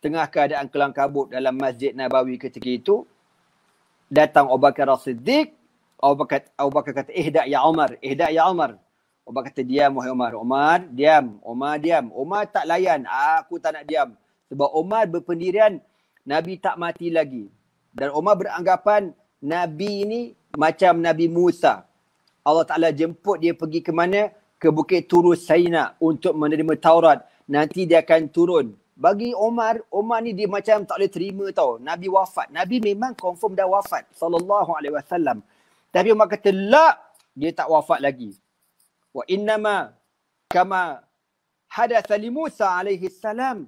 Tengah keadaan kelang kabut dalam Masjid Nabawi ketika itu datang Abu Bakar As-Siddiq. Abu Bakar, Abu Bakar kata ihda ya Umar ihda ya Umar Abu Bakar kata diam wahai Umar Umar diam Umar diam. Umar tak layan. Aku tak nak diam. Sebab Umar berpendirian Nabi tak mati lagi. Dan Umar beranggapan Nabi ini macam Nabi Musa Allah Ta'ala jemput dia pergi ke mana? Ke Bukit Turus Saina untuk menerima Taurat. Nanti dia akan turun. Bagi Omar, Omar ni dia macam tak boleh terima tau. Nabi wafat. Nabi memang confirm dah wafat. Sallallahu alaihi wasallam. Tapi Omar kata, la, dia tak wafat lagi. Wa innama kama hadatha li Musa alaihi salam.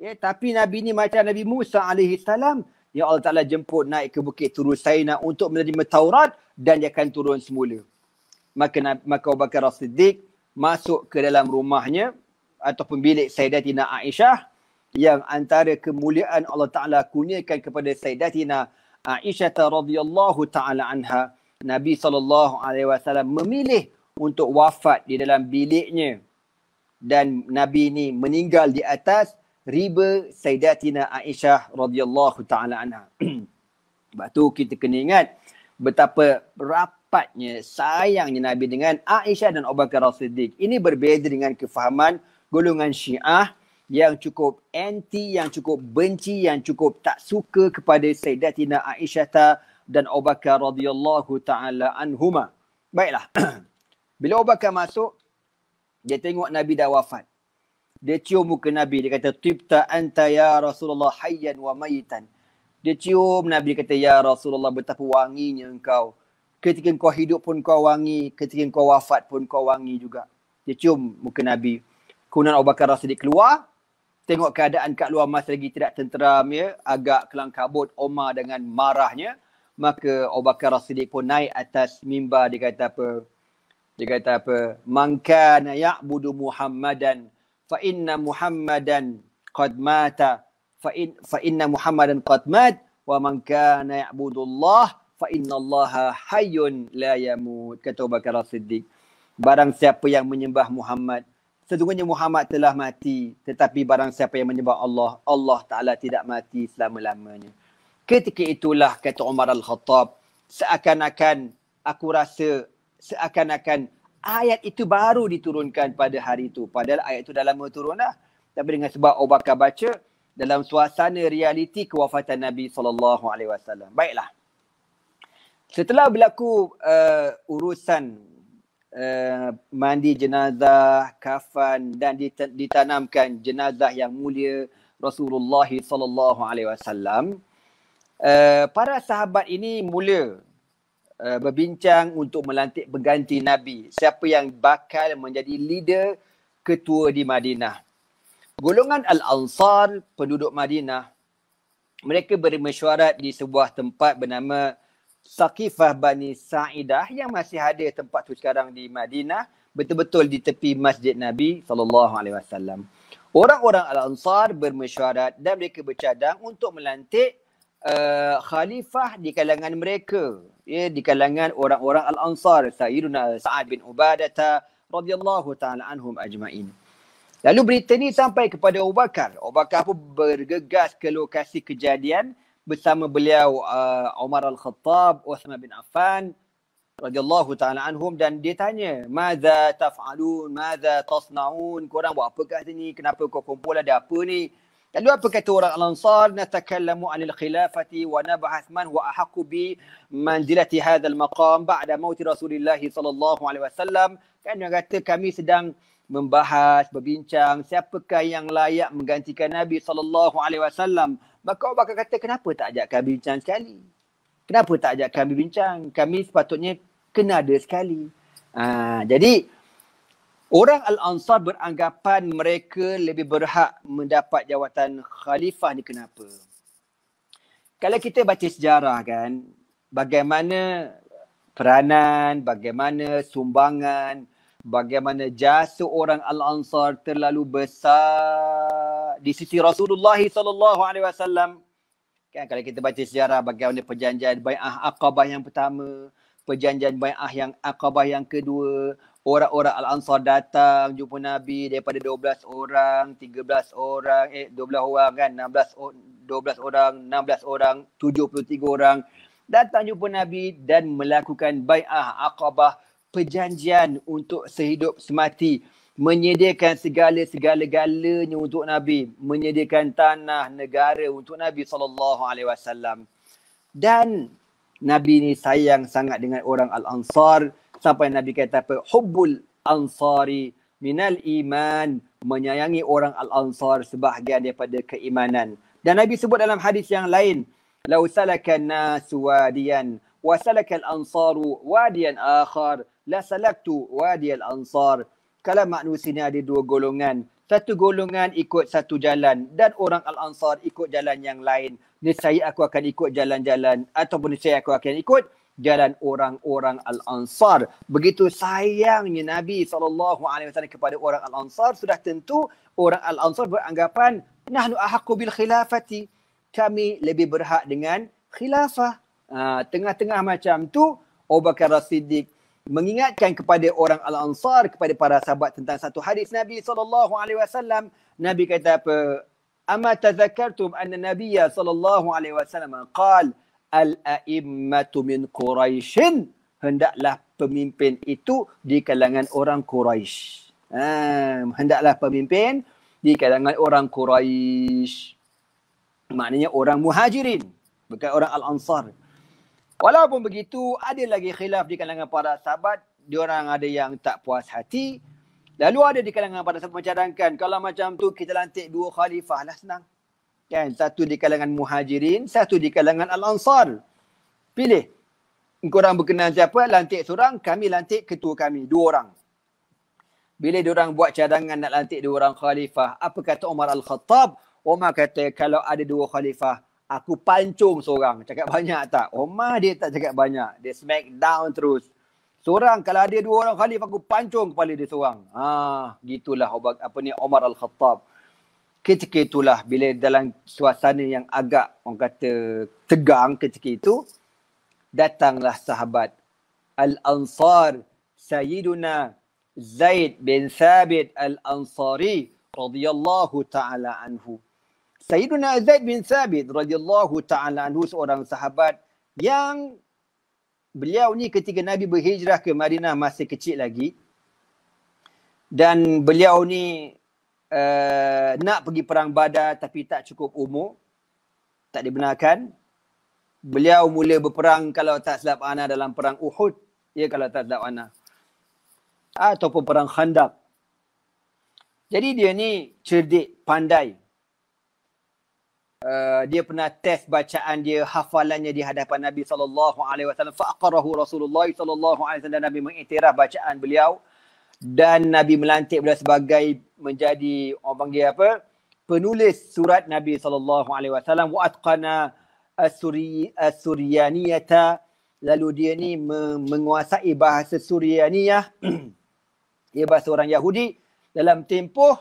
Ya, tapi Nabi ni macam Nabi Musa alaihi salam. Ya Allah Ta'ala jemput naik ke Bukit Turus Saina untuk menerima Taurat dan dia akan turun semula. Maka maka Abu Bakar As-Siddiq masuk ke dalam rumahnya ataupun bilik Sayyidatina Aisyah yang antara kemuliaan Allah Taala kurniakan kepada Sayyidatina Aisyah radhiyallahu taala anha Nabi sallallahu alaihi wasallam memilih untuk wafat di dalam biliknya dan Nabi ini meninggal di atas riba Sayyidatina Aisyah radhiyallahu taala anha. <clears throat> Sebab tu kita kena ingat betapa rapatnya sayangnya Nabi dengan Aisyah dan Abu Bakar As-Siddiq. Ini berbeza dengan kefahaman golongan Syiah yang cukup anti, yang cukup benci, yang cukup tak suka kepada Sayyidatina Aisyah dan Abu Bakar radhiyallahu taala anhuma. Baiklah. <clears throat> Bila Abu Bakar masuk, dia tengok Nabi dah wafat. Dia cium muka Nabi. Dia kata, Tibta anta ya Rasulullah hayyan wa mayitan. Dia cium Nabi kata, Ya Rasulullah betapa wanginya engkau. Ketika engkau hidup pun kau wangi. Ketika engkau wafat pun kau wangi juga. Dia cium muka Nabi. Kemudian Abu Bakar Siddiq keluar. Tengok keadaan kat luar masih lagi tidak tenteram ya. Agak kelang kabut Omar dengan marahnya. Maka Abu Bakar Siddiq pun naik atas mimbar. Dia kata apa? Dia kata apa? Man kana ya'budu Muhammadan fa inna Muhammadan qad mata fa in fa inna Muhammadan qad mat wa man kana ya'budu Allah fa inna Allah hayyun la yamut kata Abu Bakar Siddiq barang siapa yang menyembah Muhammad sesungguhnya Muhammad telah mati tetapi barang siapa yang menyembah Allah Allah Taala tidak mati selama-lamanya ketika itulah kata Umar Al-Khattab seakan-akan aku rasa seakan-akan ayat itu baru diturunkan pada hari itu padahal ayat itu dah lama turun dah tapi dengan sebab Abu Bakar baca dalam suasana realiti kewafatan Nabi sallallahu alaihi wasallam. Baiklah. Setelah berlaku uh, urusan uh, mandi jenazah, kafan dan ditanamkan jenazah yang mulia Rasulullah sallallahu alaihi wasallam, uh, para sahabat ini mula uh, berbincang untuk melantik pengganti Nabi. Siapa yang bakal menjadi leader ketua di Madinah golongan Al-Ansar penduduk Madinah mereka bermesyuarat di sebuah tempat bernama Saqifah Bani Sa'idah yang masih ada tempat tu sekarang di Madinah betul-betul di tepi masjid Nabi sallallahu alaihi wasallam. Orang-orang Al-Ansar bermesyuarat dan mereka bercadang untuk melantik uh, khalifah di kalangan mereka. Ya, di kalangan orang-orang Al-Ansar. Sayyiduna Sa'ad bin Ubadah radhiyallahu ta'ala anhum ajma'in. Lalu berita ni sampai kepada Abu Bakar. Abu Bakar pun bergegas ke lokasi kejadian bersama beliau uh, Umar Al-Khattab, Uthman bin Affan radhiyallahu taala anhum dan dia tanya, "Madza taf'alun? Madza tasna'un? Korang buat apa kat sini? Kenapa kau kumpul ada apa ni?" Lalu apa kata orang Al-Ansar? Natakallamu 'anil khilafati wa nab'ath man huwa ahaqqu bi manzilati hadzal maqam ba'da maut Rasulillah sallallahu alaihi wasallam. Kan dia kata kami sedang membahas, berbincang siapakah yang layak menggantikan Nabi sallallahu alaihi wasallam. Maka Abu Bakar kata kenapa tak ajak kami bincang sekali? Kenapa tak ajak kami bincang? Kami sepatutnya kena ada sekali. Ha, jadi orang Al-Ansar beranggapan mereka lebih berhak mendapat jawatan khalifah ni kenapa? Kalau kita baca sejarah kan, bagaimana peranan, bagaimana sumbangan, bagaimana jasa orang Al-Ansar terlalu besar di sisi Rasulullah sallallahu alaihi wasallam. Kan kalau kita baca sejarah bagaimana perjanjian Bai'ah Aqabah yang pertama, perjanjian Bai'ah yang Aqabah yang kedua, orang-orang Al-Ansar datang jumpa Nabi daripada 12 orang, 13 orang, eh 12 orang kan, 16 12 orang, 16 orang, 73 orang datang jumpa Nabi dan melakukan Bai'ah Aqabah perjanjian untuk sehidup semati. Menyediakan segala-segala-galanya untuk Nabi. Menyediakan tanah negara untuk Nabi sallallahu alaihi wasallam. Dan Nabi ni sayang sangat dengan orang Al-Ansar. Sampai Nabi kata apa? Hubbul ansari minal iman. Menyayangi orang Al-Ansar sebahagian daripada keimanan. Dan Nabi sebut dalam hadis yang lain lau salakan nasu wadiyan wa salakal ansaru wadiyan akhar la salaktu wadi al-ansar. Kalau manusia ada dua golongan, satu golongan ikut satu jalan dan orang al-ansar ikut jalan yang lain. Niscaya aku akan ikut jalan-jalan ataupun niscaya aku akan ikut jalan orang-orang al-ansar. Begitu sayangnya Nabi SAW kepada orang al-ansar, sudah tentu orang al-ansar beranggapan, nahnu ahaku bil khilafati. Kami lebih berhak dengan khilafah. Ha, tengah-tengah macam tu, Abu Bakar Siddiq mengingatkan kepada orang Al-Ansar kepada para sahabat tentang satu hadis Nabi sallallahu alaihi wasallam. Nabi kata apa? Amma tadhakkartum anna nabiyya sallallahu alaihi wasallam qal al-a'immatu min quraish hendaklah pemimpin itu di kalangan orang Quraisy ha, hendaklah pemimpin di kalangan orang Quraisy maknanya orang muhajirin bukan orang al-ansar Walaupun begitu, ada lagi khilaf di kalangan para sahabat. Diorang ada yang tak puas hati. Lalu ada di kalangan para sahabat mencadangkan, kalau macam tu kita lantik dua khalifah lah senang. Kan? Satu di kalangan muhajirin, satu di kalangan al-ansar. Pilih. Korang berkenan siapa, lantik seorang, kami lantik ketua kami, dua orang. Bila diorang buat cadangan nak lantik dua orang khalifah, apa kata Umar Al-Khattab? Umar kata kalau ada dua khalifah, aku pancung seorang. Cakap banyak tak? Omar dia tak cakap banyak. Dia smack down terus. Seorang kalau ada dua orang khalif aku pancung kepala dia seorang. Ha, gitulah apa ni Omar Al-Khattab. Ketika itulah bila dalam suasana yang agak orang kata tegang ketika itu datanglah sahabat Al-Ansar Sayyiduna Zaid bin Thabit Al-Ansari radhiyallahu taala anhu. Sayyiduna Zaid bin Thabit radhiyallahu taala anhu seorang sahabat yang beliau ni ketika Nabi berhijrah ke Madinah masih kecil lagi dan beliau ni uh, nak pergi perang Badar tapi tak cukup umur tak dibenarkan. Beliau mula berperang kalau tak silap ana dalam perang Uhud. Ya kalau tak silap ana. Ataupun perang Khandaq. Jadi dia ni cerdik pandai Uh, dia pernah test bacaan dia hafalannya di hadapan Nabi sallallahu alaihi wasallam. Faqarahu Rasulullah sallallahu alaihi wasallam. Nabi mengiktiraf bacaan beliau. Dan Nabi melantik beliau sebagai menjadi orang panggil apa penulis surat Nabi sallallahu alaihi wasallam. Wa atqana as-suryaniyata lalu dia ni menguasai bahasa Suryaniyah <clears throat> Ia bahasa orang Yahudi dalam tempoh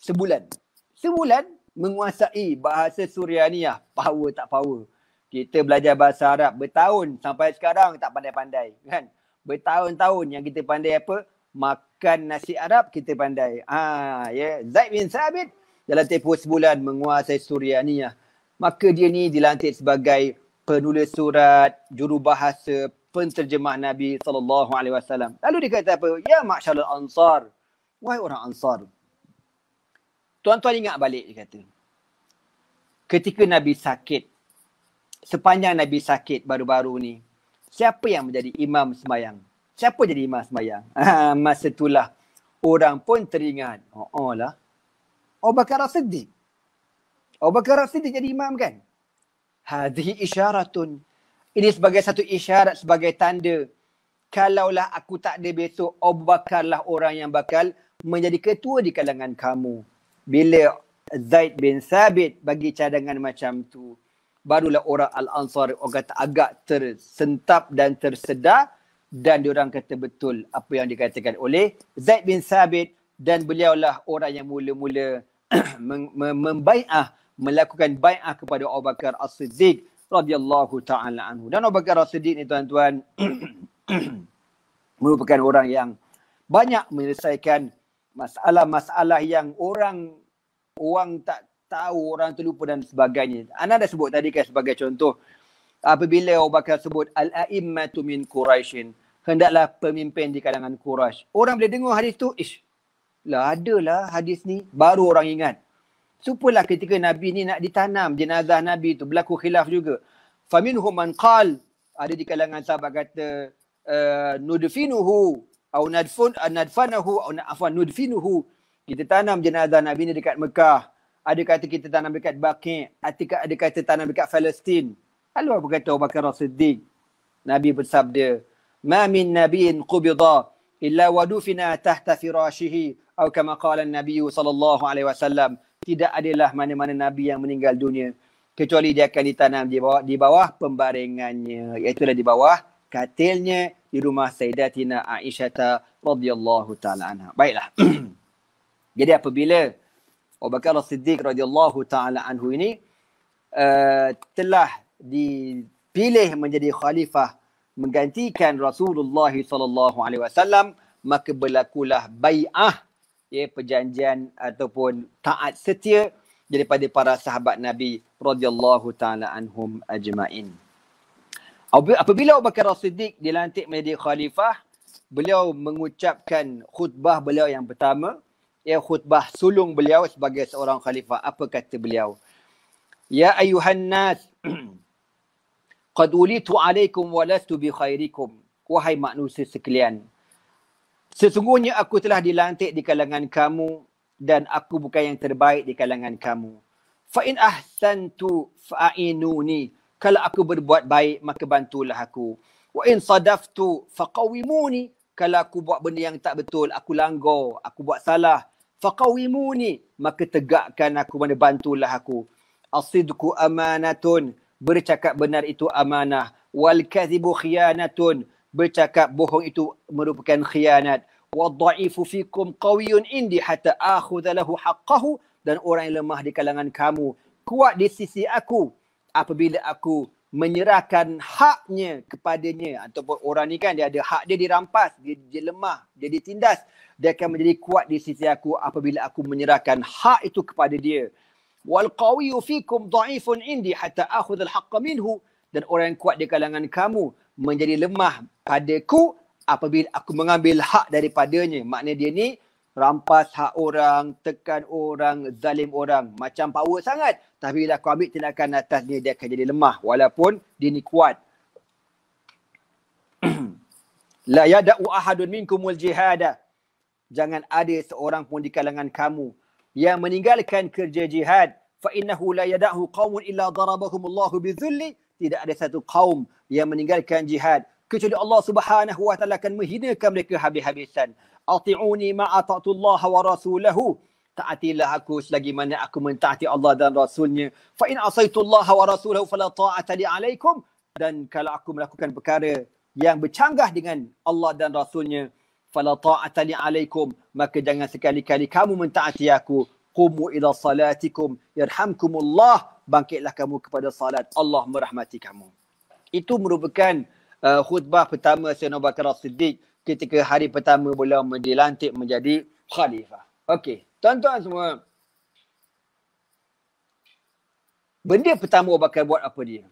sebulan. Sebulan menguasai bahasa Suryaniah. Power tak power. Kita belajar bahasa Arab bertahun sampai sekarang tak pandai-pandai. Kan? Bertahun-tahun yang kita pandai apa? Makan nasi Arab kita pandai. Ah, ya. Yeah. Zaid bin Sabit dalam tempoh sebulan menguasai Suryaniah. Maka dia ni dilantik sebagai penulis surat, jurubahasa, penterjemah Nabi sallallahu alaihi wasallam. Lalu dia kata apa? Ya masyaalul ansar. Wahai orang ansar. Tuan-tuan ingat balik dia kata. Ketika Nabi sakit, sepanjang Nabi sakit baru-baru ni, siapa yang menjadi imam semayang? Siapa jadi imam semayang? <laughs> Masa itulah orang pun teringat. Oh, oh lah. Abu Bakar Siddiq. Abu Bakar Siddiq jadi imam kan? Hadhi isyaratun. Ini sebagai satu isyarat, sebagai tanda. Kalaulah aku tak ada besok, Abu Bakar lah orang yang bakal menjadi ketua di kalangan kamu. Bila Zaid bin Sabit bagi cadangan macam tu, barulah orang Al-Ansar orang kata agak tersentap dan tersedar dan diorang kata betul apa yang dikatakan oleh Zaid bin Sabit dan beliaulah orang yang mula-mula <clears throat> membai'ah melakukan bai'ah kepada Abu Bakar As-Siddiq radhiyallahu taala anhu. Dan Abu Bakar As-Siddiq ni tuan-tuan <clears throat> merupakan orang yang banyak menyelesaikan masalah-masalah yang orang orang tak tahu, orang terlupa dan sebagainya. Anda dah sebut tadi kan sebagai contoh apabila Abu Bakar sebut al-a'immatu min Quraisyin, hendaklah pemimpin di kalangan Quraisy. Orang boleh dengar hadis tu, ish. Lah adalah hadis ni baru orang ingat. Supalah ketika Nabi ni nak ditanam jenazah Nabi tu berlaku khilaf juga. Faminhum man qal ada di kalangan sahabat kata uh, nudfinuhu au nadfun nadfanahu au afwan nudfinuhu kita tanam jenazah Nabi ni dekat Mekah. Ada kata kita tanam dekat Baqi', ada kata tanam dekat Palestin. Lalu apa kata Abu Bakar Siddiq? Nabi bersabda, "Ma min nabiyyin qubida illa wadufina tahta firashihi." Atau kama qala Nabi sallallahu alaihi wasallam, tidak adalah mana-mana nabi yang meninggal dunia kecuali dia akan ditanam di bawah di bawah pembaringannya iaitu di bawah katilnya di rumah Sayyidatina Aisyah radhiyallahu taala anha. Baiklah. <clears throat> Jadi apabila Abu Bakar As-Siddiq radhiyallahu taala anhu ini uh, telah dipilih menjadi khalifah menggantikan Rasulullah sallallahu alaihi wasallam maka berlakulah bai'ah ya perjanjian ataupun taat setia daripada para sahabat Nabi radhiyallahu taala anhum ajmain. Apabila Abu Bakar As-Siddiq dilantik menjadi khalifah, beliau mengucapkan khutbah beliau yang pertama, ya khutbah sulung beliau sebagai seorang khalifah. Apa kata beliau? Ya ayuhan nas, <clears throat> qad ulitu alaikum wa lastu bi khairikum. Wahai manusia sekalian, Sesungguhnya aku telah dilantik di kalangan kamu dan aku bukan yang terbaik di kalangan kamu. Fa in ahsantu fa'inuni. Kalau aku berbuat baik maka bantulah aku. Wa in sadaftu faqawimuni. Kalau aku buat benda yang tak betul, aku langgar, aku buat salah, faqawimuni. Maka tegakkan aku mana bantulah aku. Asidku amanatun. Bercakap benar itu amanah. Wal kadhibu khianatun bercakap bohong itu merupakan khianat wa dha'ifu fikum qawiyyun indi hatta akhudha lahu haqqahu dan orang yang lemah di kalangan kamu kuat di sisi aku apabila aku menyerahkan haknya kepadanya. Ataupun orang ni kan dia ada hak dia dirampas dia, dia lemah dia ditindas dia akan menjadi kuat di sisi aku apabila aku menyerahkan hak itu kepada dia. Wal qawiyyu fikum dha'ifun indi hatta akhudha al haqqa minhu. Dan orang yang kuat di kalangan kamu menjadi lemah padaku apabila aku mengambil hak daripadanya. Maknanya dia ni rampas hak orang, tekan orang, zalim orang. Macam power sangat. Tapi bila aku ambil tindakan atas dia, dia akan jadi lemah. Walaupun dia ni kuat. <clears throat> La yada'u ahadun minkumul jihada. Jangan ada seorang pun di kalangan kamu yang meninggalkan kerja jihad. Fa innahu la yada'u qawmun illa darabahumullahu bizulli tidak ada satu kaum yang meninggalkan jihad kecuali Allah Subhanahu wa taala akan menghinakan mereka habis-habisan. Ati'uni ma ata'tullah wa rasulahu. Taatilah aku selagi mana aku mentaati Allah dan Rasulnya. Fa in asaitullah wa rasulahu fala ta'ata li alaikum. Dan kalau aku melakukan perkara yang bercanggah dengan Allah dan Rasulnya, fala ta'ata li alaikum maka jangan sekali-kali kamu mentaati aku qumu ila salatikum yarhamkumullah bangkitlah kamu kepada salat Allah merahmati kamu itu merupakan uh, khutbah pertama Sayyidina Bakar As-Siddiq ketika hari pertama beliau dilantik menjadi khalifah. Okey tuan-tuan semua. Benda pertama Abu Bakar buat apa dia?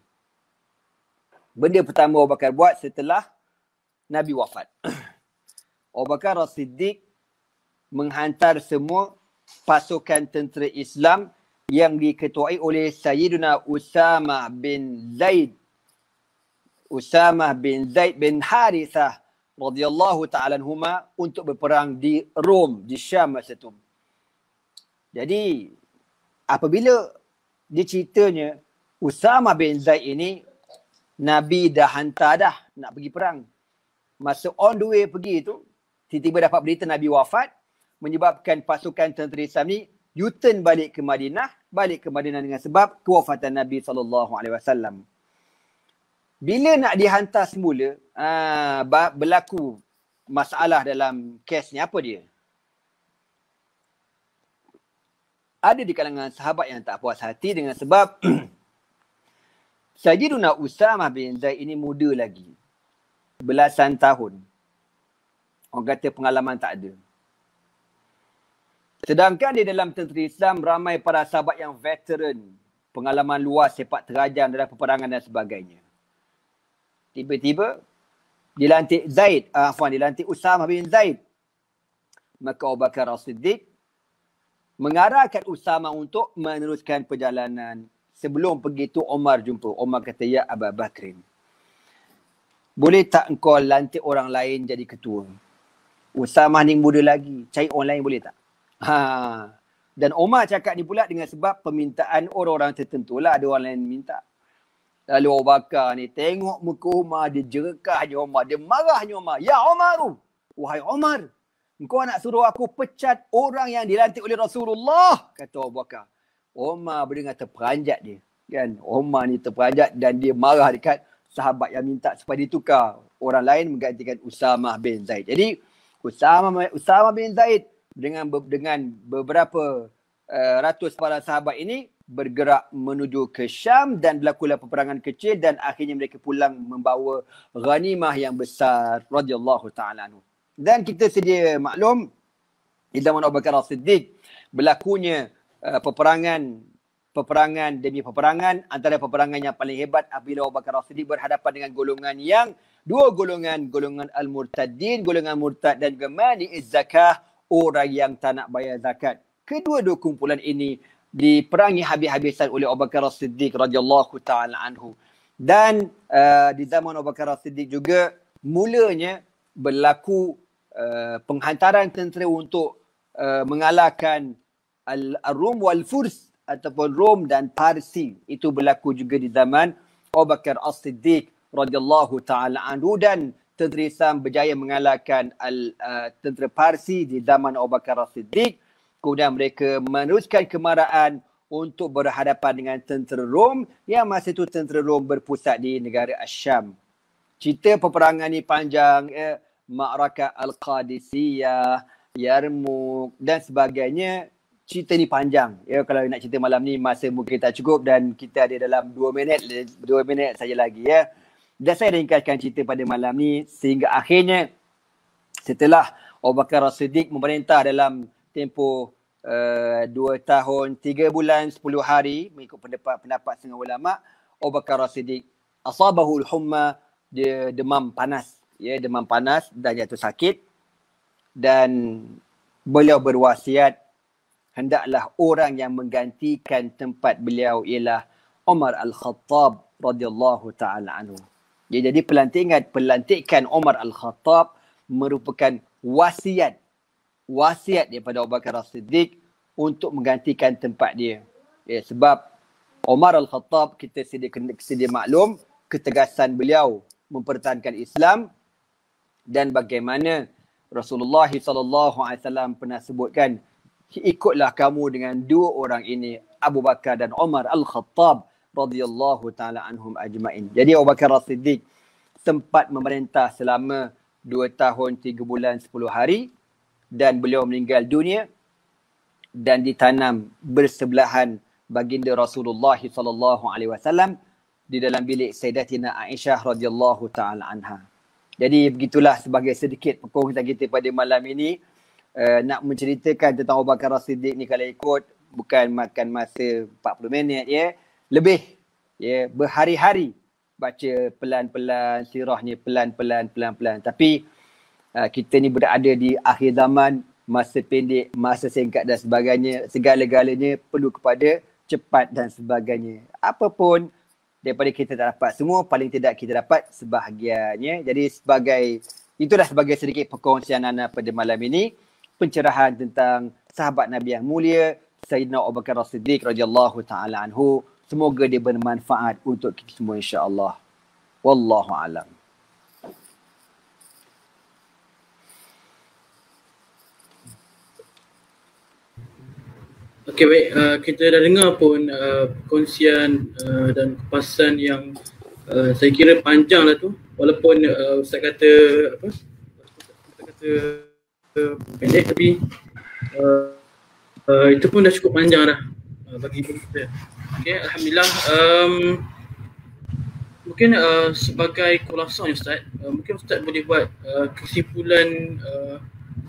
Benda pertama Abu Bakar buat setelah Nabi wafat. <clears throat> Abu Bakar As-Siddiq menghantar semua pasukan tentera Islam yang diketuai oleh Sayyidina Usama bin Zaid. Usama bin Zaid bin Harithah radhiyallahu taala anhuma untuk berperang di Rom di Syam masa itu. Jadi apabila diceritanya Usama bin Zaid ini Nabi dah hantar dah nak pergi perang. Masa on the way pergi tu tiba-tiba dapat berita Nabi wafat menyebabkan pasukan tentera Islam ni U-turn balik ke Madinah, balik ke Madinah dengan sebab kewafatan Nabi sallallahu alaihi wasallam. Bila nak dihantar semula, ah, berlaku masalah dalam kes ni apa dia? Ada di kalangan sahabat yang tak puas hati dengan sebab <clears throat> Sayyiduna Usamah bin Zaid ini muda lagi. Belasan tahun. Orang kata pengalaman tak ada. Sedangkan di dalam tentera Islam ramai para sahabat yang veteran, pengalaman luas sepak terajam dalam peperangan dan sebagainya. Tiba-tiba dilantik Zaid, uh, afwan dilantik Usama bin Zaid. Maka Abu Bakar As-Siddiq mengarahkan Usama untuk meneruskan perjalanan. Sebelum pergi tu Omar jumpa. Omar kata, Ya Abu Bakrin. Boleh tak engkau lantik orang lain jadi ketua? Usama ni muda lagi. Cari orang lain boleh tak? Ha. Dan Omar cakap ni pula dengan sebab permintaan orang-orang tertentu lah. Ada orang lain minta. Lalu Abu Bakar ni tengok muka Omar. Dia jerekahnya Omar. Dia marahnya Omar. Ya Omar. Wahai Omar. Engkau nak suruh aku pecat orang yang dilantik oleh Rasulullah. Kata Abu Bakar. Omar berdengar terperanjat dia. Kan? Omar ni terperanjat dan dia marah dekat sahabat yang minta supaya ditukar. Orang lain menggantikan Usama bin Zaid. Jadi Usama Usama bin Zaid dengan dengan beberapa uh, ratus para sahabat ini bergerak menuju ke Syam dan berlakulah peperangan kecil dan akhirnya mereka pulang membawa ghanimah yang besar radhiyallahu taala anhu. Dan kita sedia maklum di zaman Abu Bakar As-Siddiq berlakunya uh, peperangan peperangan demi peperangan antara peperangan yang paling hebat apabila Abu Bakar As-Siddiq berhadapan dengan golongan yang dua golongan golongan al-murtadin golongan murtad dan juga mani'iz zakah orang yang tak nak bayar zakat kedua-dua kumpulan ini diperangi habis-habisan oleh Abu Bakar As-Siddiq radhiyallahu taala anhu. Dan uh, di zaman Abu Bakar As-Siddiq juga mulanya berlaku uh, penghantaran tentera untuk uh, mengalahkan al-Rum wal-Furs ataupun Rom dan Parsi. Itu berlaku juga di zaman Abu Bakar As-Siddiq radhiyallahu taala anhu. Dan tentera Islam berjaya mengalahkan al, uh, tentera Parsi di zaman Abu Bakar As-Siddiq kemudian mereka meneruskan kemarahan untuk berhadapan dengan tentera Rom yang masa itu tentera Rom berpusat di negara Asyam. Cerita peperangan ini panjang eh, Ma'raka Al-Qadisiyah, Yarmouk dan sebagainya cerita ni panjang. Ya kalau nak cerita malam ni masa mungkin tak cukup dan kita ada dalam 2 minit 2 minit saja lagi ya. Dan saya ringkaskan cerita pada malam ni sehingga akhirnya setelah Abu Bakar As-Siddiq memerintah dalam tempoh uh, 2 tahun 3 bulan 10 hari mengikut pendapat pendapat setengah ulama Abu Bakar As-Siddiq asabahu al-humma dia demam panas ya demam panas dan jatuh sakit dan beliau berwasiat hendaklah orang yang menggantikan tempat beliau ialah Umar Al-Khattab radhiyallahu taala anhu. Ya, jadi pelantikan pelantikan Umar Al-Khattab merupakan wasiat wasiat daripada Abu Bakar As-Siddiq untuk menggantikan tempat dia. Ya, sebab Umar Al-Khattab kita sedia sedia maklum ketegasan beliau mempertahankan Islam dan bagaimana Rasulullah wasallam pernah sebutkan ikutlah kamu dengan dua orang ini Abu Bakar dan Umar Al-Khattab radhiyallahu taala anhum ajmain. Jadi Abu Bakar As-Siddiq sempat memerintah selama dua tahun tiga bulan sepuluh hari dan beliau meninggal dunia dan ditanam bersebelahan baginda Rasulullah sallallahu alaihi wasallam di dalam bilik Sayyidatina Aisyah radhiyallahu taala anha. Jadi begitulah sebagai sedikit perkongsian kita pada malam ini. Uh, nak menceritakan tentang Abu Bakar As-Siddiq ni kalau ikut bukan makan masa 40 minit ya, lebih ya berhari-hari baca pelan-pelan sirahnya pelan-pelan pelan-pelan. Tapi uh, kita ni berada di akhir zaman masa pendek masa singkat dan sebagainya. Segala-galanya perlu kepada cepat dan sebagainya. Apapun daripada kita tak dapat semua paling tidak kita dapat sebahagiannya. Jadi sebagai itulah sebagai sedikit perkongsian anda pada malam ini. Pencerahan tentang sahabat Nabi yang mulia Sayyidina Abu Bakar As-Siddiq radhiyallahu taala anhu. Semoga dia bermanfaat untuk kita semua insya-Allah. Wallahu alam. Okey baik, uh, kita dah dengar pun uh, perkongsian uh, dan kupasan yang uh, saya kira panjang lah tu. Walaupun uh, Ustaz kata apa? Ustaz kata uh, pendek tapi uh, uh, itu pun dah cukup panjang dah uh, bagi kita. Okay, Alhamdulillah. Um, mungkin uh, sebagai kulasan Ustaz, uh, mungkin Ustaz boleh buat uh, kesimpulan uh,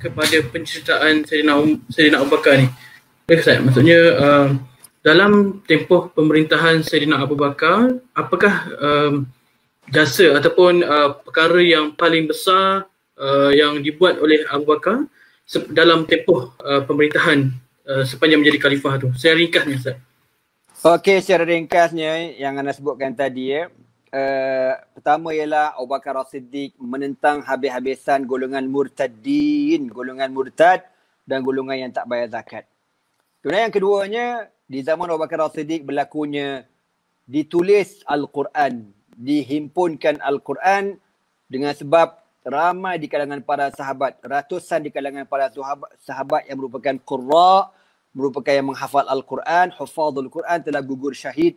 kepada penceritaan Sayyidina, um, Abu Bakar ni. Baik Ustaz, maksudnya uh, dalam tempoh pemerintahan Sayyidina Abu Bakar, apakah um, jasa ataupun uh, perkara yang paling besar uh, yang dibuat oleh Abu Bakar dalam tempoh uh, pemerintahan uh, sepanjang menjadi khalifah tu? Saya ringkasnya Ustaz. Okey, secara ringkasnya yang anda sebutkan tadi ya. Uh, pertama ialah Abu Bakar As-Siddiq menentang habis-habisan golongan murtadin, golongan murtad dan golongan yang tak bayar zakat. Kemudian yang keduanya, di zaman Abu Bakar As-Siddiq berlakunya ditulis Al-Quran, dihimpunkan Al-Quran dengan sebab ramai di kalangan para sahabat, ratusan di kalangan para sahabat, sahabat yang merupakan qurra' merupakan yang menghafal Al-Quran, hafadul Quran telah gugur syahid.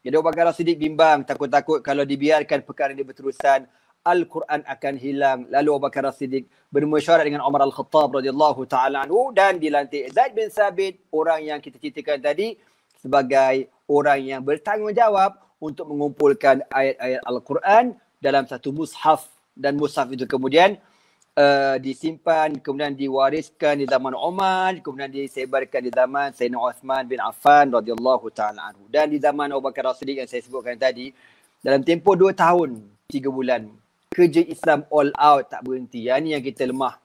Jadi Abu Bakar Siddiq bimbang, takut-takut kalau dibiarkan perkara ini berterusan, Al-Quran akan hilang. Lalu Abu Bakar Siddiq bermusyawarah dengan Umar Al-Khattab radhiyallahu taala anhu dan dilantik Zaid bin Sabit, orang yang kita ceritakan tadi sebagai orang yang bertanggungjawab untuk mengumpulkan ayat-ayat Al-Quran dalam satu mushaf dan mushaf itu kemudian uh, disimpan kemudian diwariskan di zaman Umar kemudian disebarkan di zaman Sayyidina Uthman bin Affan radhiyallahu taala anhu dan di zaman Abu Bakar As-Siddiq yang saya sebutkan tadi dalam tempoh dua tahun tiga bulan kerja Islam all out tak berhenti. Yang ni yang kita lemah.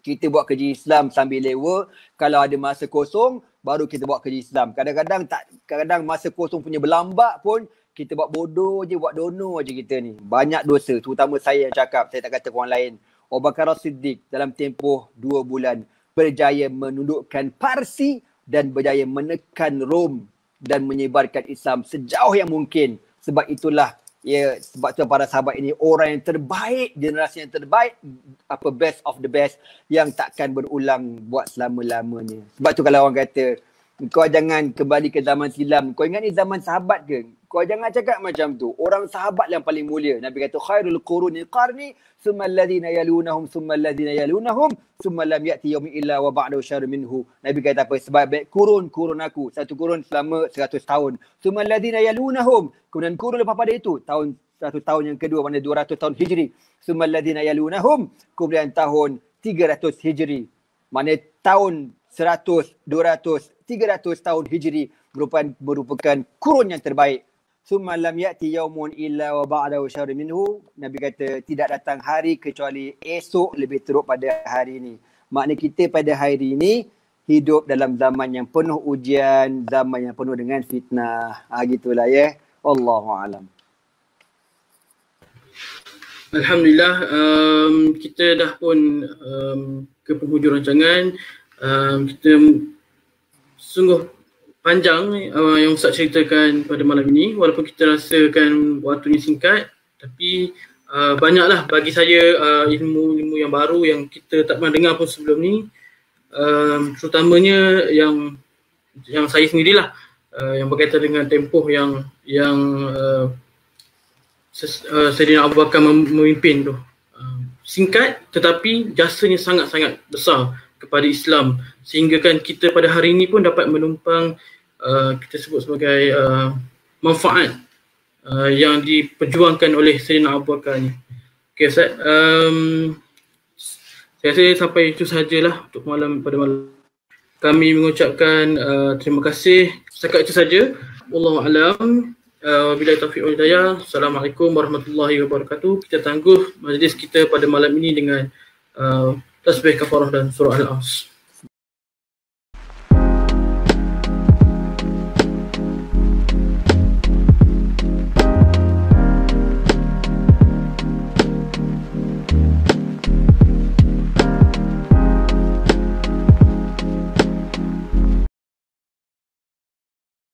Kita buat kerja Islam sambil lewa. Kalau ada masa kosong baru kita buat kerja Islam. Kadang-kadang tak kadang masa kosong punya berlambak pun kita buat bodoh je buat dono je kita ni. Banyak dosa terutama saya yang cakap. Saya tak kata orang lain. Abu Bakar Siddiq dalam tempoh dua bulan berjaya menundukkan Parsi dan berjaya menekan Rom dan menyebarkan Islam sejauh yang mungkin. Sebab itulah ya sebab tu para sahabat ini orang yang terbaik, generasi yang terbaik, apa best of the best yang takkan berulang buat selama-lamanya. Sebab tu kalau orang kata kau jangan kembali ke zaman silam. Kau ingat ni zaman sahabat ke? Kau jangan cakap macam tu. Orang sahabat yang paling mulia. Nabi kata khairul quruni qarni summa alladhina yalunahum summa alladhina yalunahum summa lam ya'ti yawmi illa wa ba'du syar minhu. Nabi kata apa? Sebab baik kurun kurun aku. Satu kurun selama 100 tahun. Summa alladhina yalunahum. Kemudian kurun lepas pada itu tahun satu tahun yang kedua mana 200 tahun Hijri. Summa alladhina yalunahum. Kemudian tahun 300 Hijri. Mana tahun 100, 200, 300 tahun Hijri merupakan merupakan kurun yang terbaik Summa lam ya'ti yaumun illa wa ba'dahu syahrun minhu. Nabi kata tidak datang hari kecuali esok lebih teruk pada hari ini. Makna kita pada hari ini hidup dalam zaman yang penuh ujian, zaman yang penuh dengan fitnah. Ha gitulah ya. Allahu alam. Alhamdulillah um, kita dah pun um, ke penghujung rancangan. Um, kita sungguh panjang uh, yang Ustaz ceritakan pada malam ini. Walaupun kita rasakan waktu ini singkat tapi uh, banyaklah bagi saya uh, ilmu-ilmu yang baru yang kita tak pernah dengar pun sebelum ni. Uh, terutamanya yang yang saya sendirilah uh, yang berkaitan dengan tempoh yang yang uh, uh, Sayyidina Abu Bakar memimpin tu. Uh, singkat tetapi jasanya sangat-sangat besar kepada Islam sehingga kan kita pada hari ini pun dapat menumpang uh, kita sebut sebagai uh, manfaat uh, yang diperjuangkan oleh Sayyidina Abu Bakar ni. Okay Ustaz, um, saya rasa sampai itu sajalah untuk malam pada malam. Kami mengucapkan uh, terima kasih. Setakat itu saja. Wallahualam. Uh, bila taufiq wal hidayah. Assalamualaikum warahmatullahi wabarakatuh. Kita tangguh majlis kita pada malam ini dengan uh, let's wake up out of the surah al-as